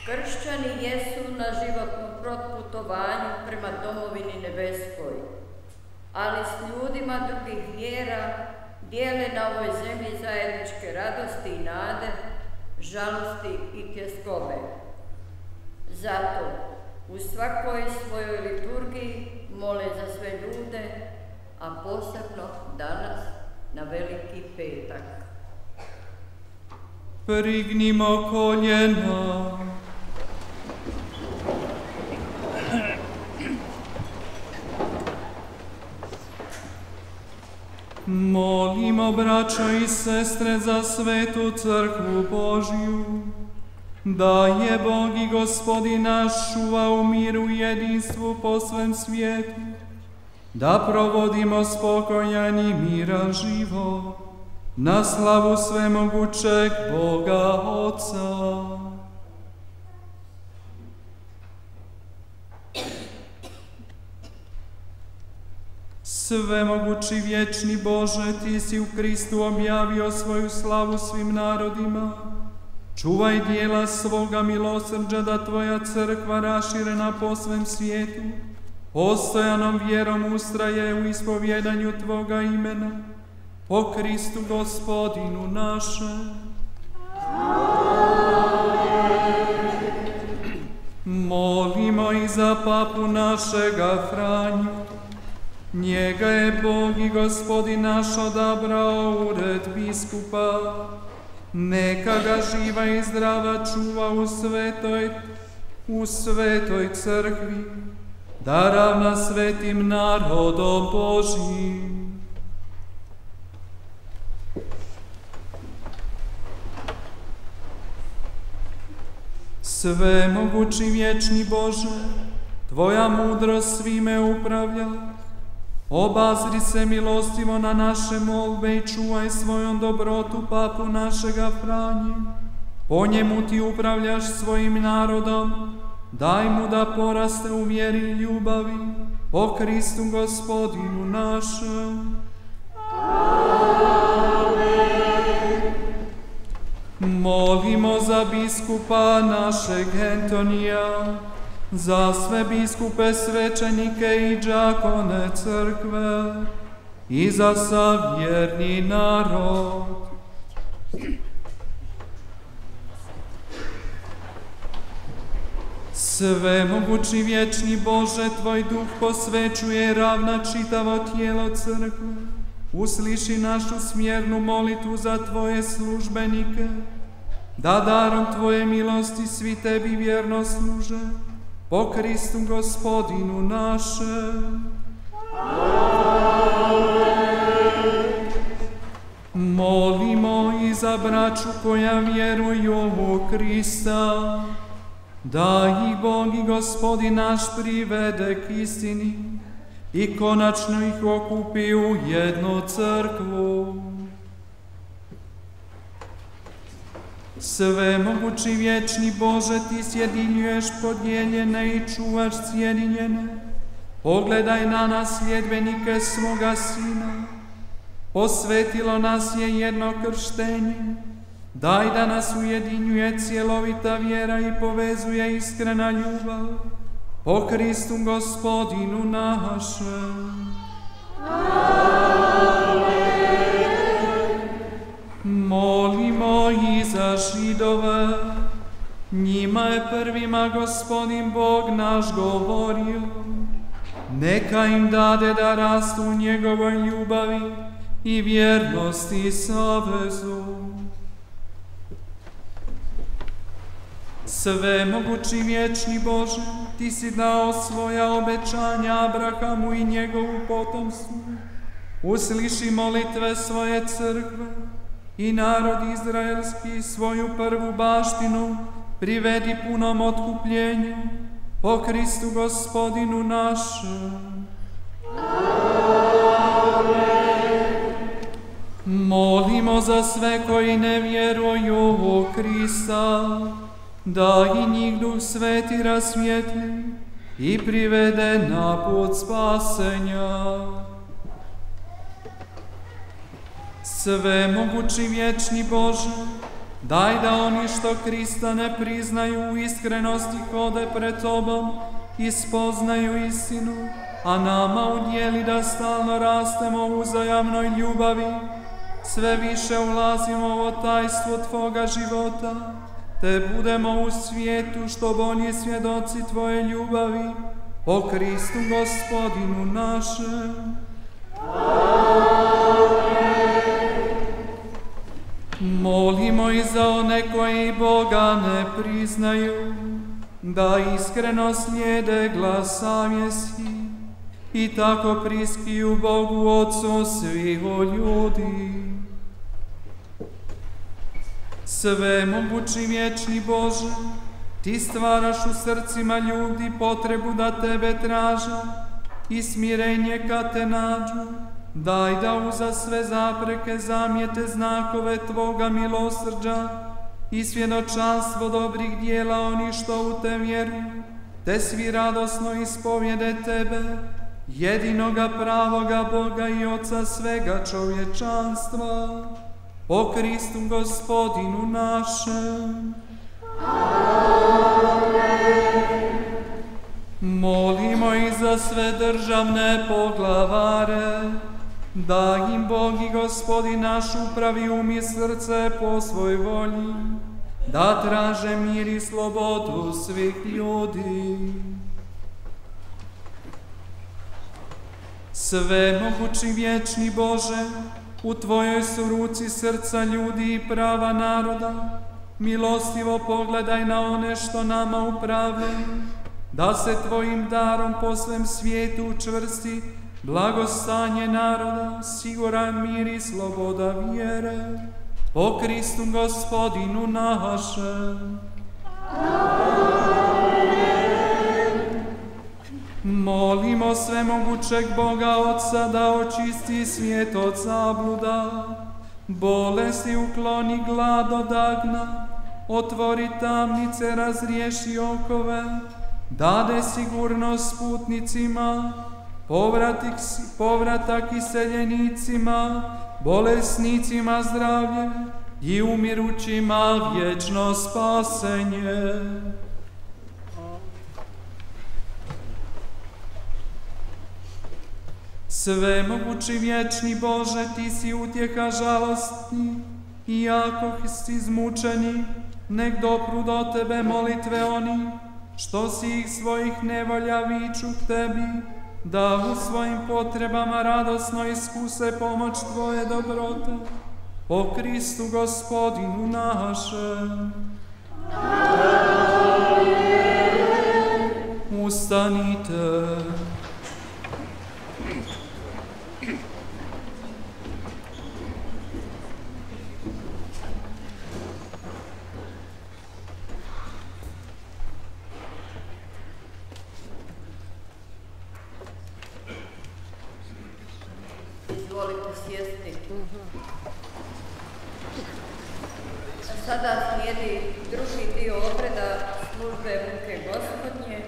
Kršćani jesu na životnom protputovanju prema domovini nebeskoj, ali s ljudima drugih vjera dijele na ovoj zemlji zajedničke radosti i nade, žalosti i tjeskobe. Zato u svakoj svojoj liturgiji mole za sve ljude, a posebno danas na veliki petak. Prignimo koljena. Molimo, braćo i sestre, za svetu crkvu Božju, da je Bog i Gospodin naš čuva u miru i jedinstvu po svem svijetu, da provodimo spokojan i miran život, na slavu svemogućeg Boga Oca. Svemogući vječni Bože, Ti si u Kristu objavio svoju slavu svim narodima. Čuvaj dijela svoga milosrđa da Tvoja crkva raširena po svem svijetu, postojanom vjerom ustraje u ispovjedanju Tvoga imena, po Kristu gospodinu našem. Molimo i za papu našega Franju, Njega je Bog i Gospodin naš odabrao ured biskupa. Neka ga živa i zdrava čuva u svetoj, u svetoj crkvi, da ravna svetim narodom Božim. Sve mogući vječni Bože, Tvoja mudrost svime upravlja. Obazri se milostivo na naše molbe i čuvaj svojom dobrotu papu našega Franje. Po njemu ti upravljaš svojim narodom, daj mu da poraste u vjeri i ljubavi, po Kristu gospodinu našem. Molimo za biskupa našeg Antonija, za sve biskupe, svećenike i džakone crkve i za savjerni narod. Sve mogući vječni Bože, Tvoj duh posvećuje ravna čitavo tijelo crkve. Usliši našu smjernu molitvu za Tvoje službenike, da darom Tvoje milosti svi Tebi vjerno služe, po Kristu gospodinu našem. Molimo i za braću koja vjeruju u Krista, da ih Bog i gospodin naš privede k istini i konačno ih okupi u jednu crkvu. Sve mogući vječni Bože, Ti sjedinjuješ podijeljene i čuvaš sjedinjene. Pogledaj na nas sljedbenike svoga Sina. Posvetilo nas je jedno krštenje. Daj da nas ujedinjuje cjelovita vjera i povezuje iskrena ljubav. Po Kristu gospodinu našem. Molimo i za židove, njima je prvima gospodin Bog naš govorio, neka im dade da rastu u njegovoj ljubavi i vjernosti i savezu. Sve mogući vječni Bože, Ti si dao svoja obećanja Abrahamu i njegovu potomstvu. Usliši molitve svoje crkve i narod izraelski svoju prvu baštinu privedi punom otkupljenju po Kristu gospodinu našem. Molimo za sve koji ne vjeruju u Krista, da i njih Duh Sveti rasvijetli i privede na put spasenja. Sve mogući vječni Bože, daj da oni što Krista ne priznaju u iskrenosti hode pred Tobom i spoznaju istinu, a nama udjeli da stalno rastemo u uzajamnoj ljubavi, sve više ulazimo u tajstvo Tvoga života, te budemo u svijetu što bolji svjedoci Tvoje ljubavi, o Kristu gospodinu našem. Molimo i za one koji Boga ne priznaju, da iskreno slijede glas savjesti i tako priskiju Bogu Otcu svih ljudi. Sve mogući vječni Bože, Ti stvaraš u srcima ljudi potrebu da Tebe traža i smirenje kad Te nađu. Daj da uza sve zapreke zamijete znakove Tvoga milosrđa i svjedočanstvo dobrih dijela oni što u Te vjeruju, te svi radosno ispovjede Tebe, jedinoga pravoga Boga i Oca svega čovječanstva, po Kristu gospodinu našem. Molimo i za sve državne poglavare, da im Bog i gospodin naš upravi um srce po svoj volji, da traže mir i slobodu svih ljudi. Sve mogući vječni Bože, u Tvojoj su ruci srca ljudi i prava naroda, milostivo pogledaj na one što nama upravljaju, da se Tvojim darom po svem svijetu učvrsti blagostanje naroda, siguran mir i sloboda vjere, po Kristu gospodinu našem. Molimo sve mogućeg Boga Otca da očisti svijet od zabluda, bolesti ukloni glad od agna, otvori tamnice, razriješi okove, dade sigurnost putnicima, povratik, povratak iseljenicima, bolesnicima zdravlje i umirućima vječno spasenje. Svemogući vječni Bože, Ti si utjeha žalostni, i ako si izmučeni, nek dopru do Tebe molitve oni, što si ih svojih nevolja viču k Tebi, da u svojim potrebama radosno iskuse pomoć Tvoje dobrote. Po Kristu gospodinu našem. Ustanite. Sada slijedi drugi dio obreda službe muke gospodnje,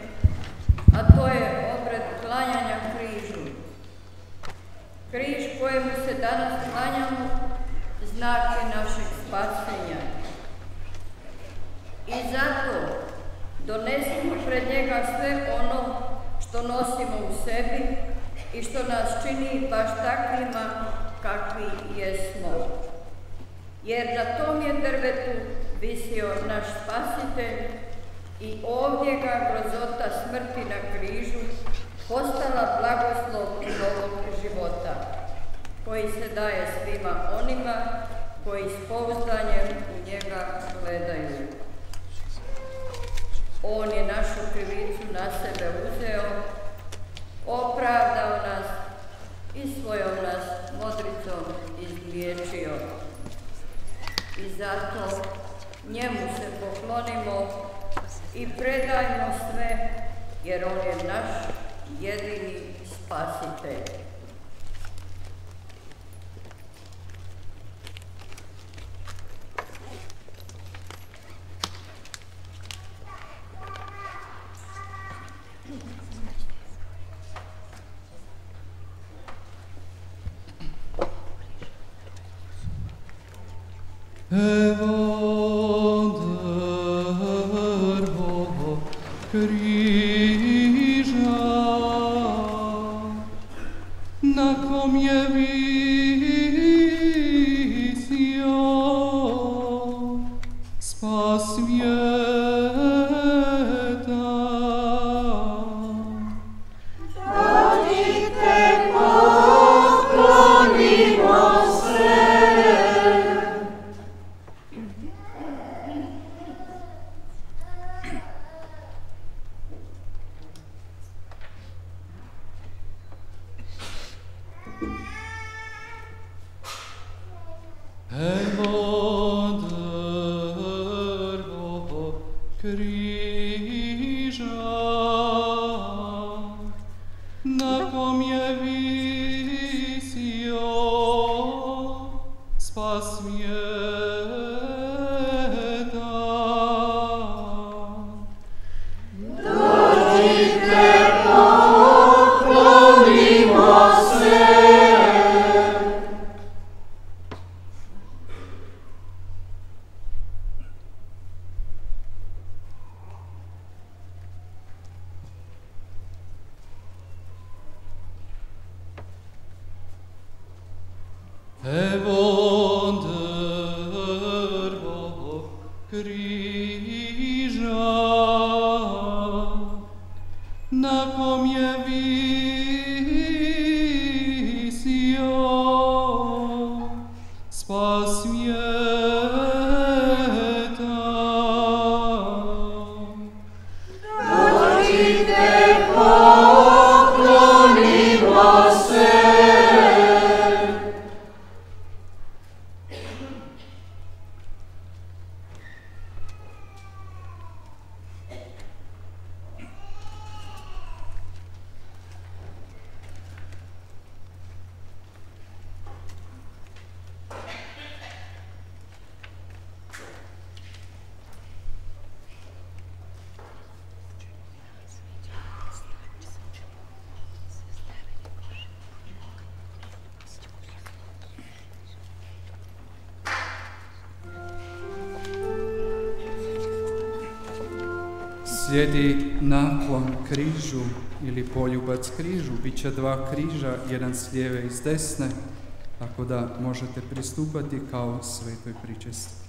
a to je obred klanjanja križu. Križ kojemu se danas klanjamo znak je našeg spasenja. I zato donesimo pred njega sve ono što nosimo u sebi i što nas čini baš takvima kakvi jesmo. Jer na tom je drvetu visio naš spasitelj i ovdje ga grozota smrti na križu postala blagoslov novog života, koji se daje svima onima koji s pouzdanjem u njega gledaju. On je našu krivicu na sebe uzeo opravdao nas i svojom nas modricom izliječio. I zato njemu se poklonimo i predajmo sve, jer on je naš jedini spasitelj. Evo Slijedi naklon križu ili poljubac križu. Biće dva križa, jedan s lijeve i s desne, tako da možete pristupati kao svetoj pričesti.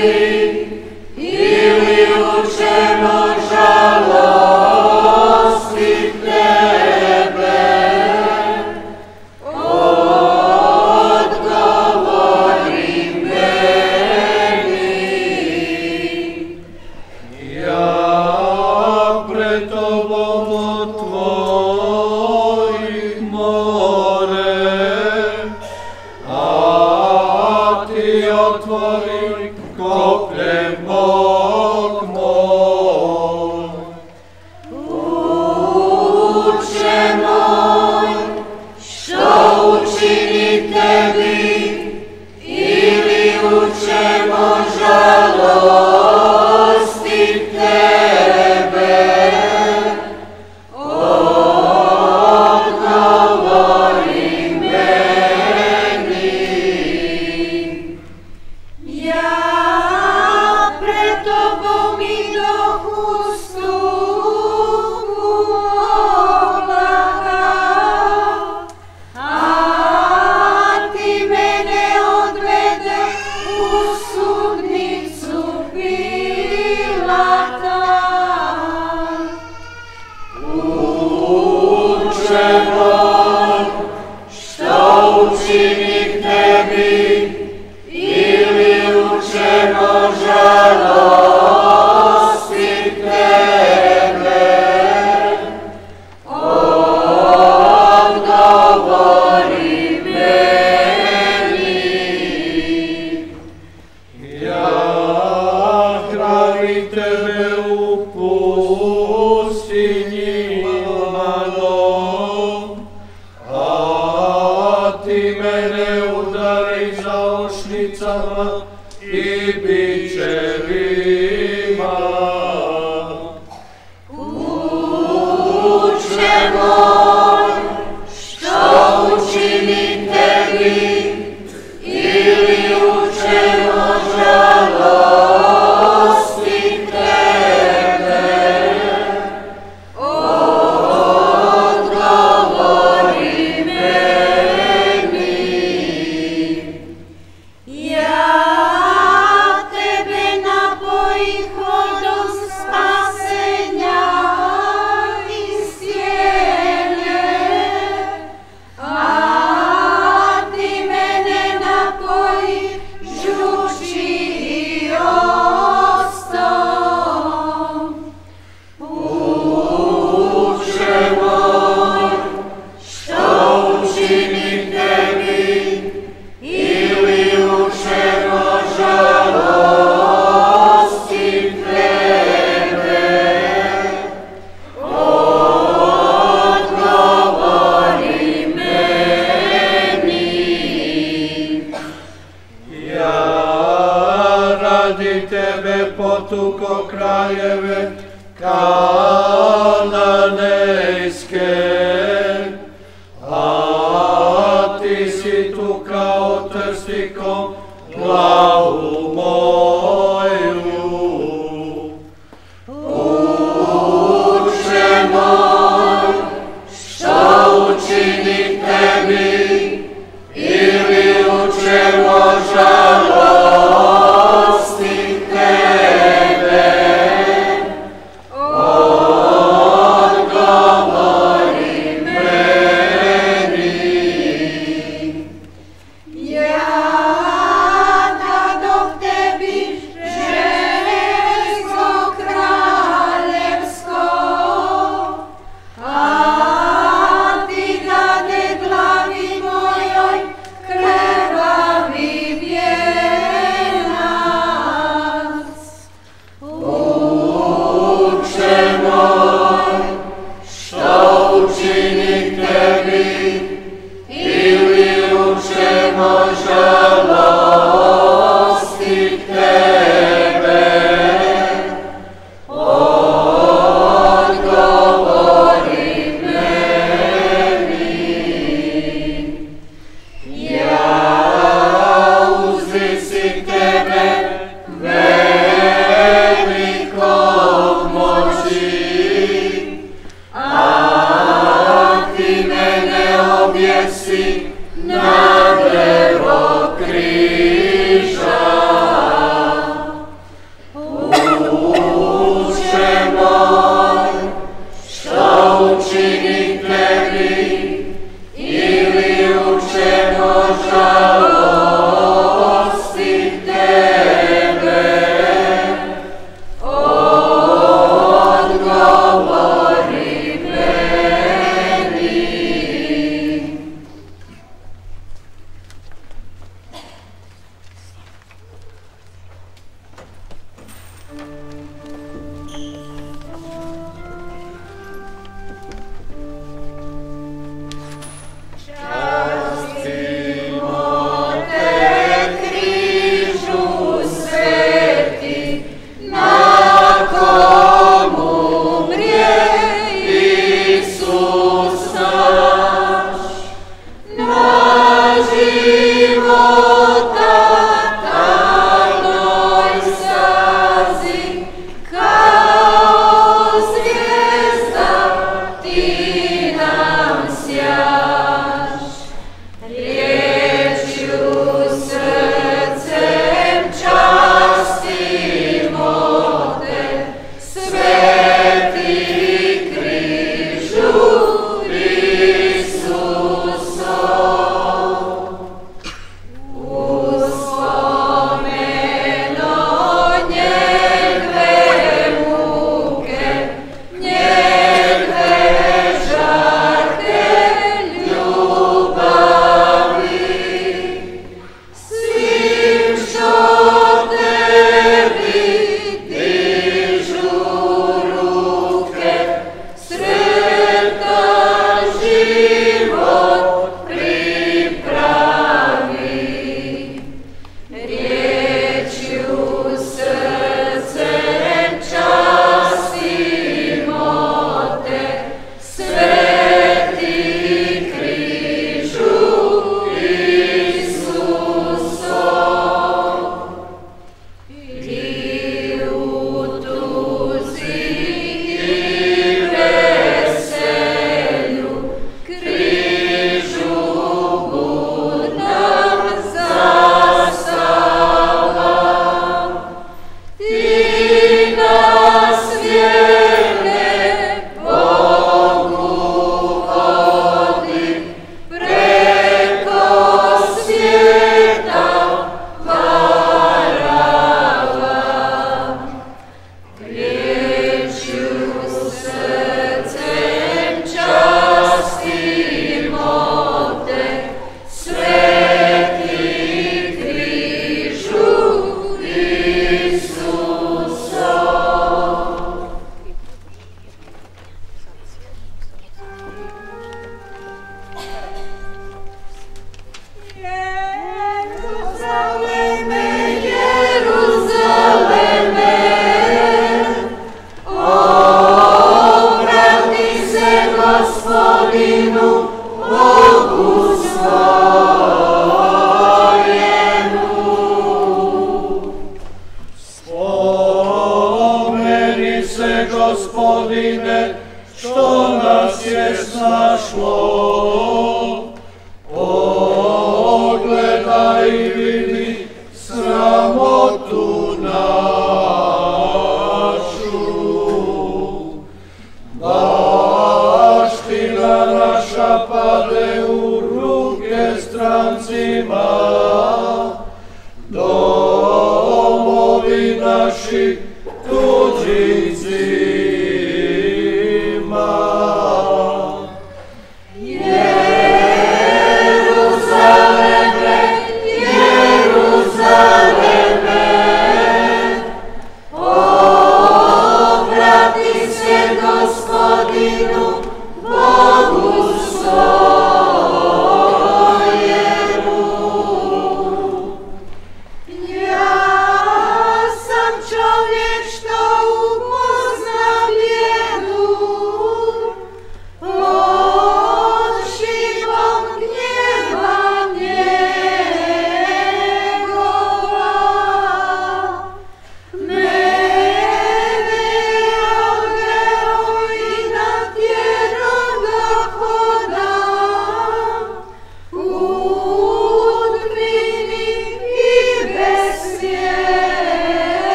Hallelujah.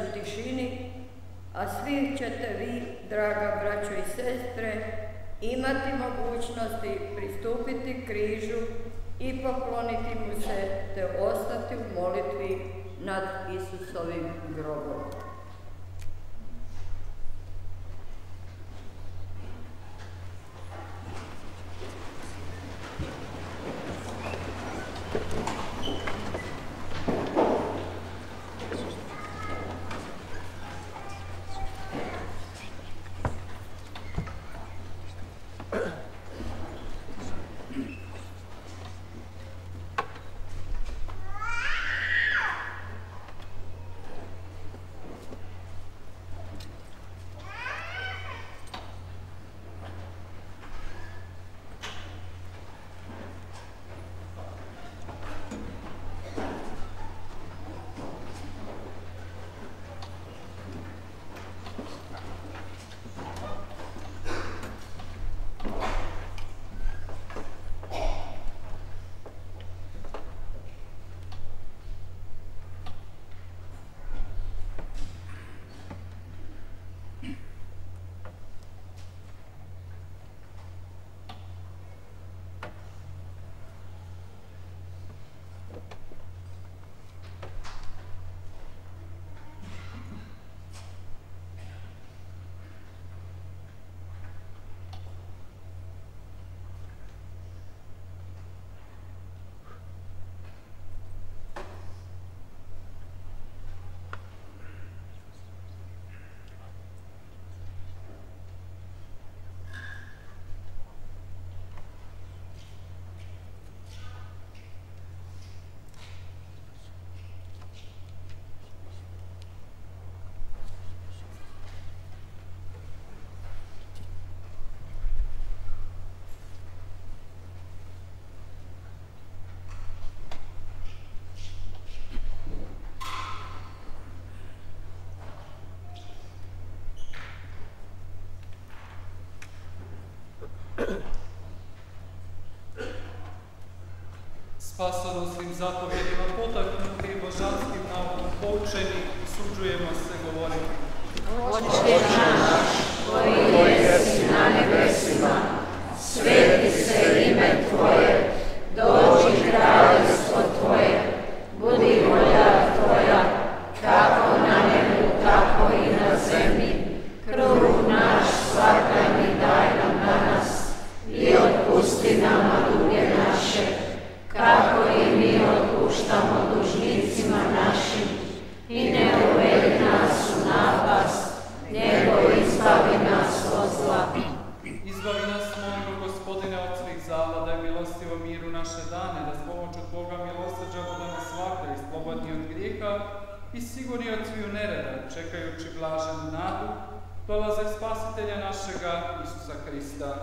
u tišini, a svi ćete vi, draga braćo i sestre, imati mogućnosti pristupiti križu i pokloniti mu se te ostati u molitvi nad Isusovim grobom. spasonosnim zapovjedima potaknuti i božanskim naukom poučeni, suđujemo se govoriti. Oče naš, koji cristã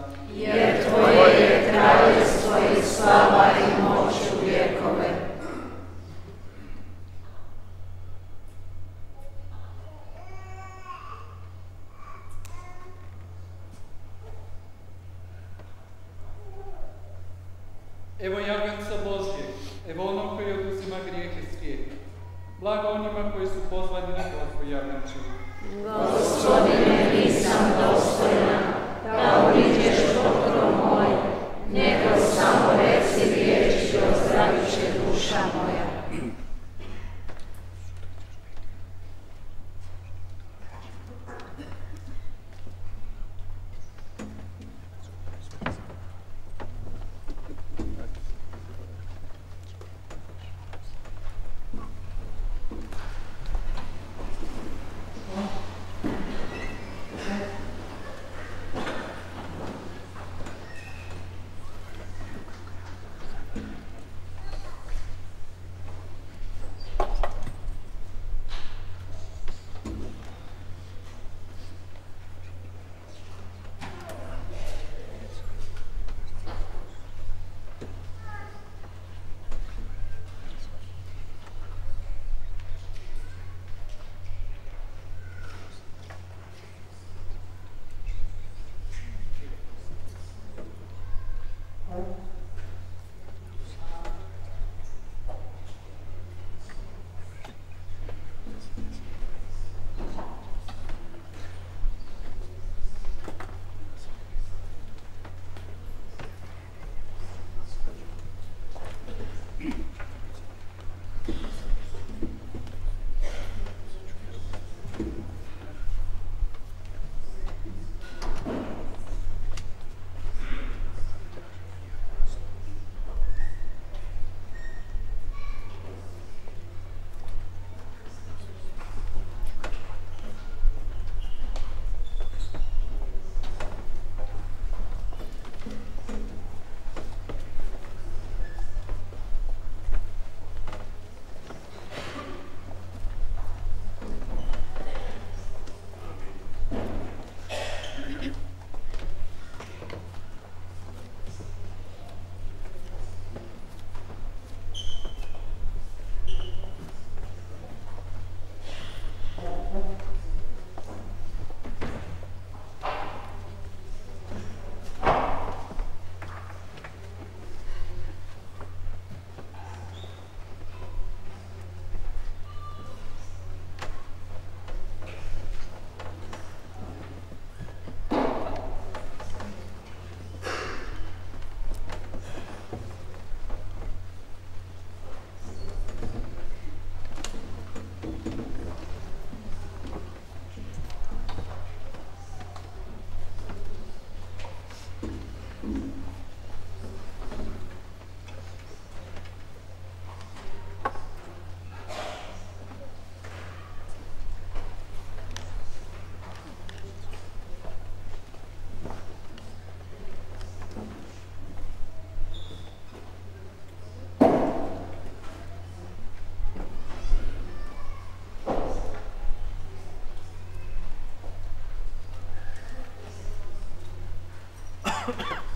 Ha ha ha!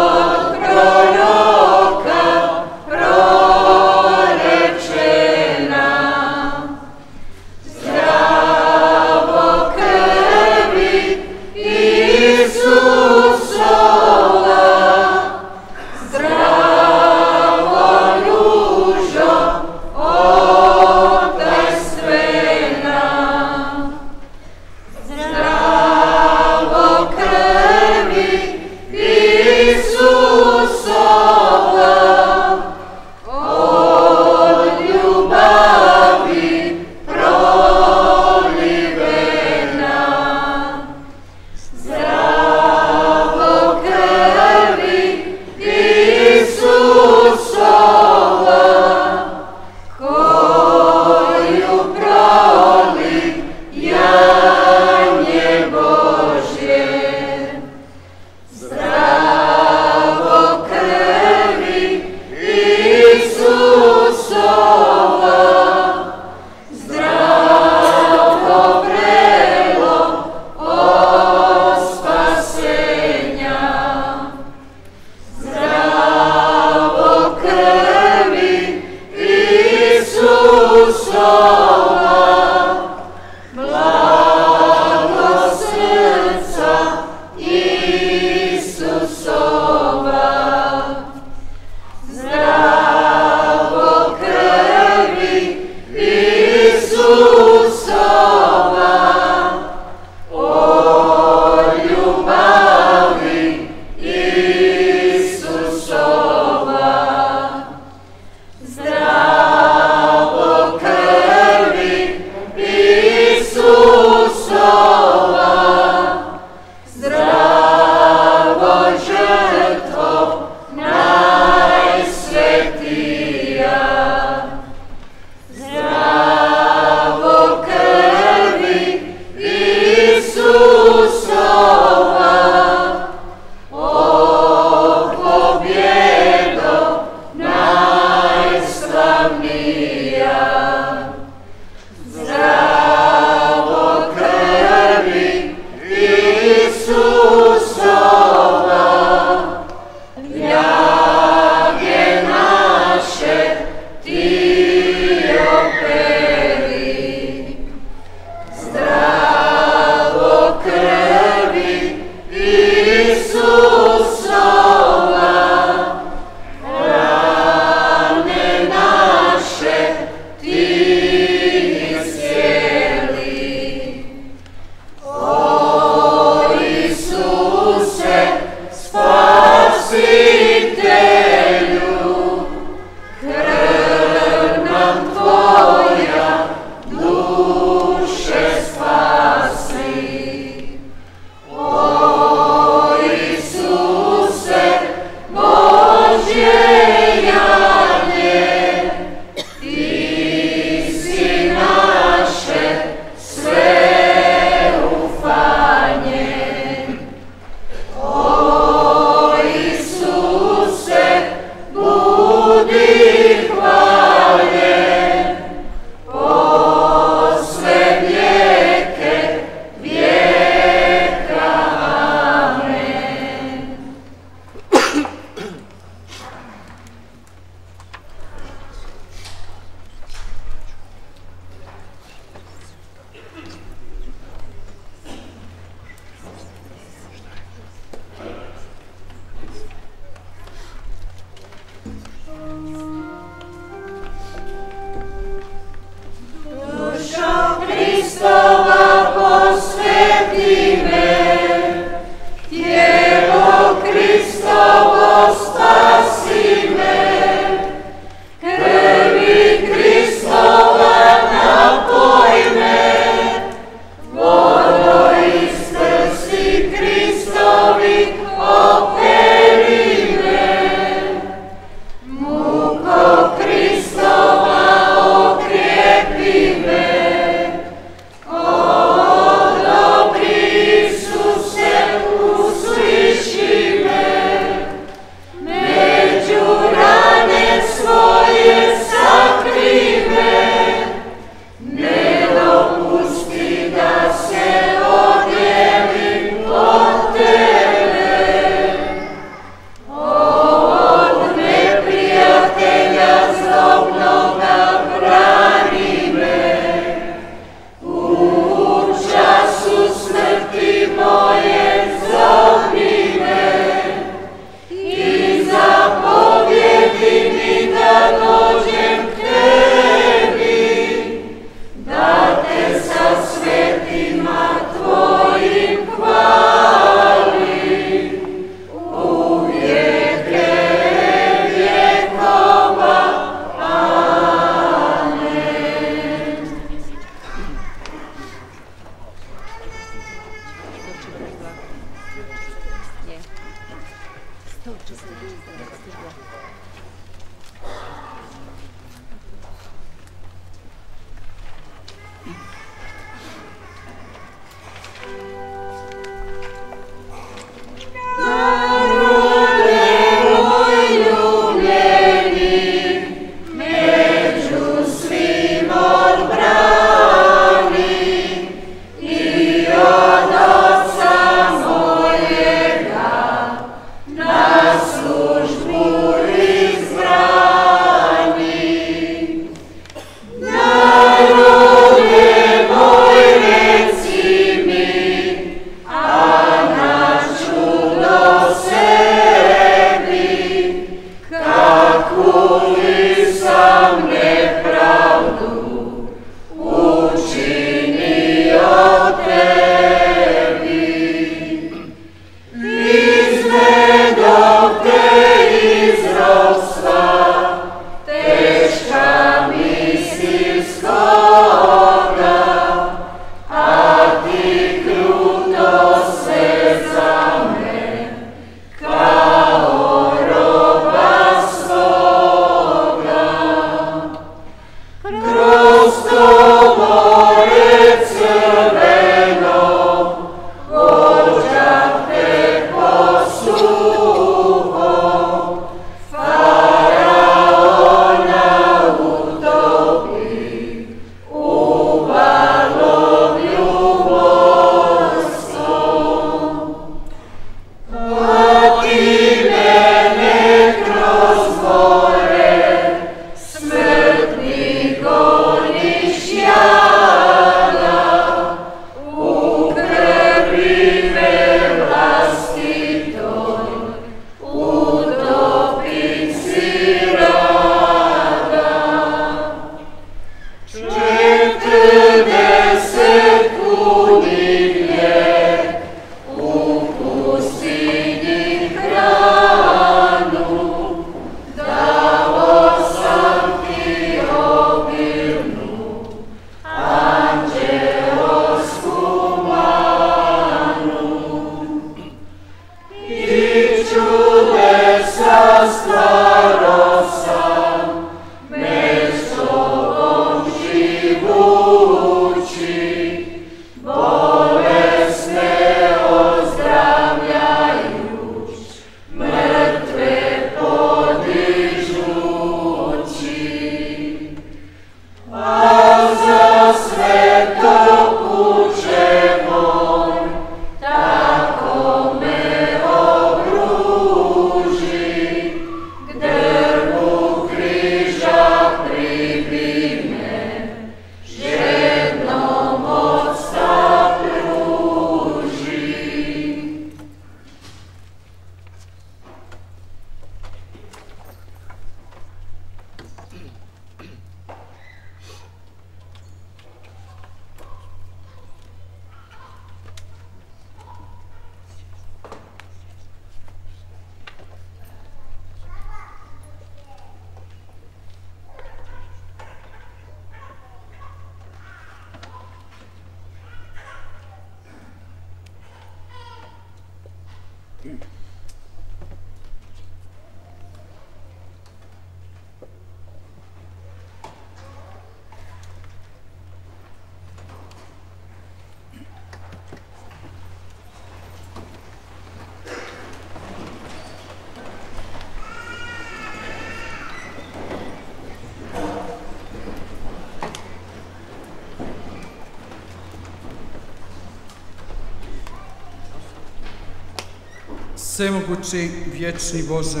Svemogući vječni Bože,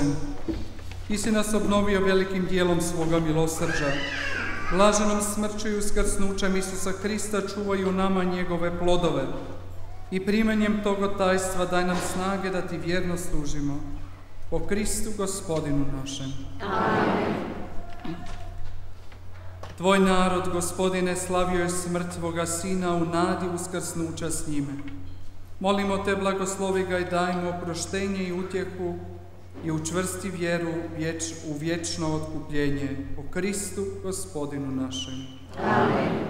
Ti si nas obnovio velikim dijelom svoga milosrđa. Blaženom smrću i uskrsnućem Isusa Krista čuvaju nama njegove plodove i primanjem toga tajstva daj nam snage da Ti vjerno služimo. Po Kristu gospodinu našem. Amen. Tvoj narod, gospodine, slavio je smrt Tvoga Sina u nadi uskrsnuća s njime. Molimo Te, blagoslovi ga i dajmo oproštenje i utjehu i učvrsti vjeru u vječno otkupljenje. Po Kristu, gospodinu našem. Amen.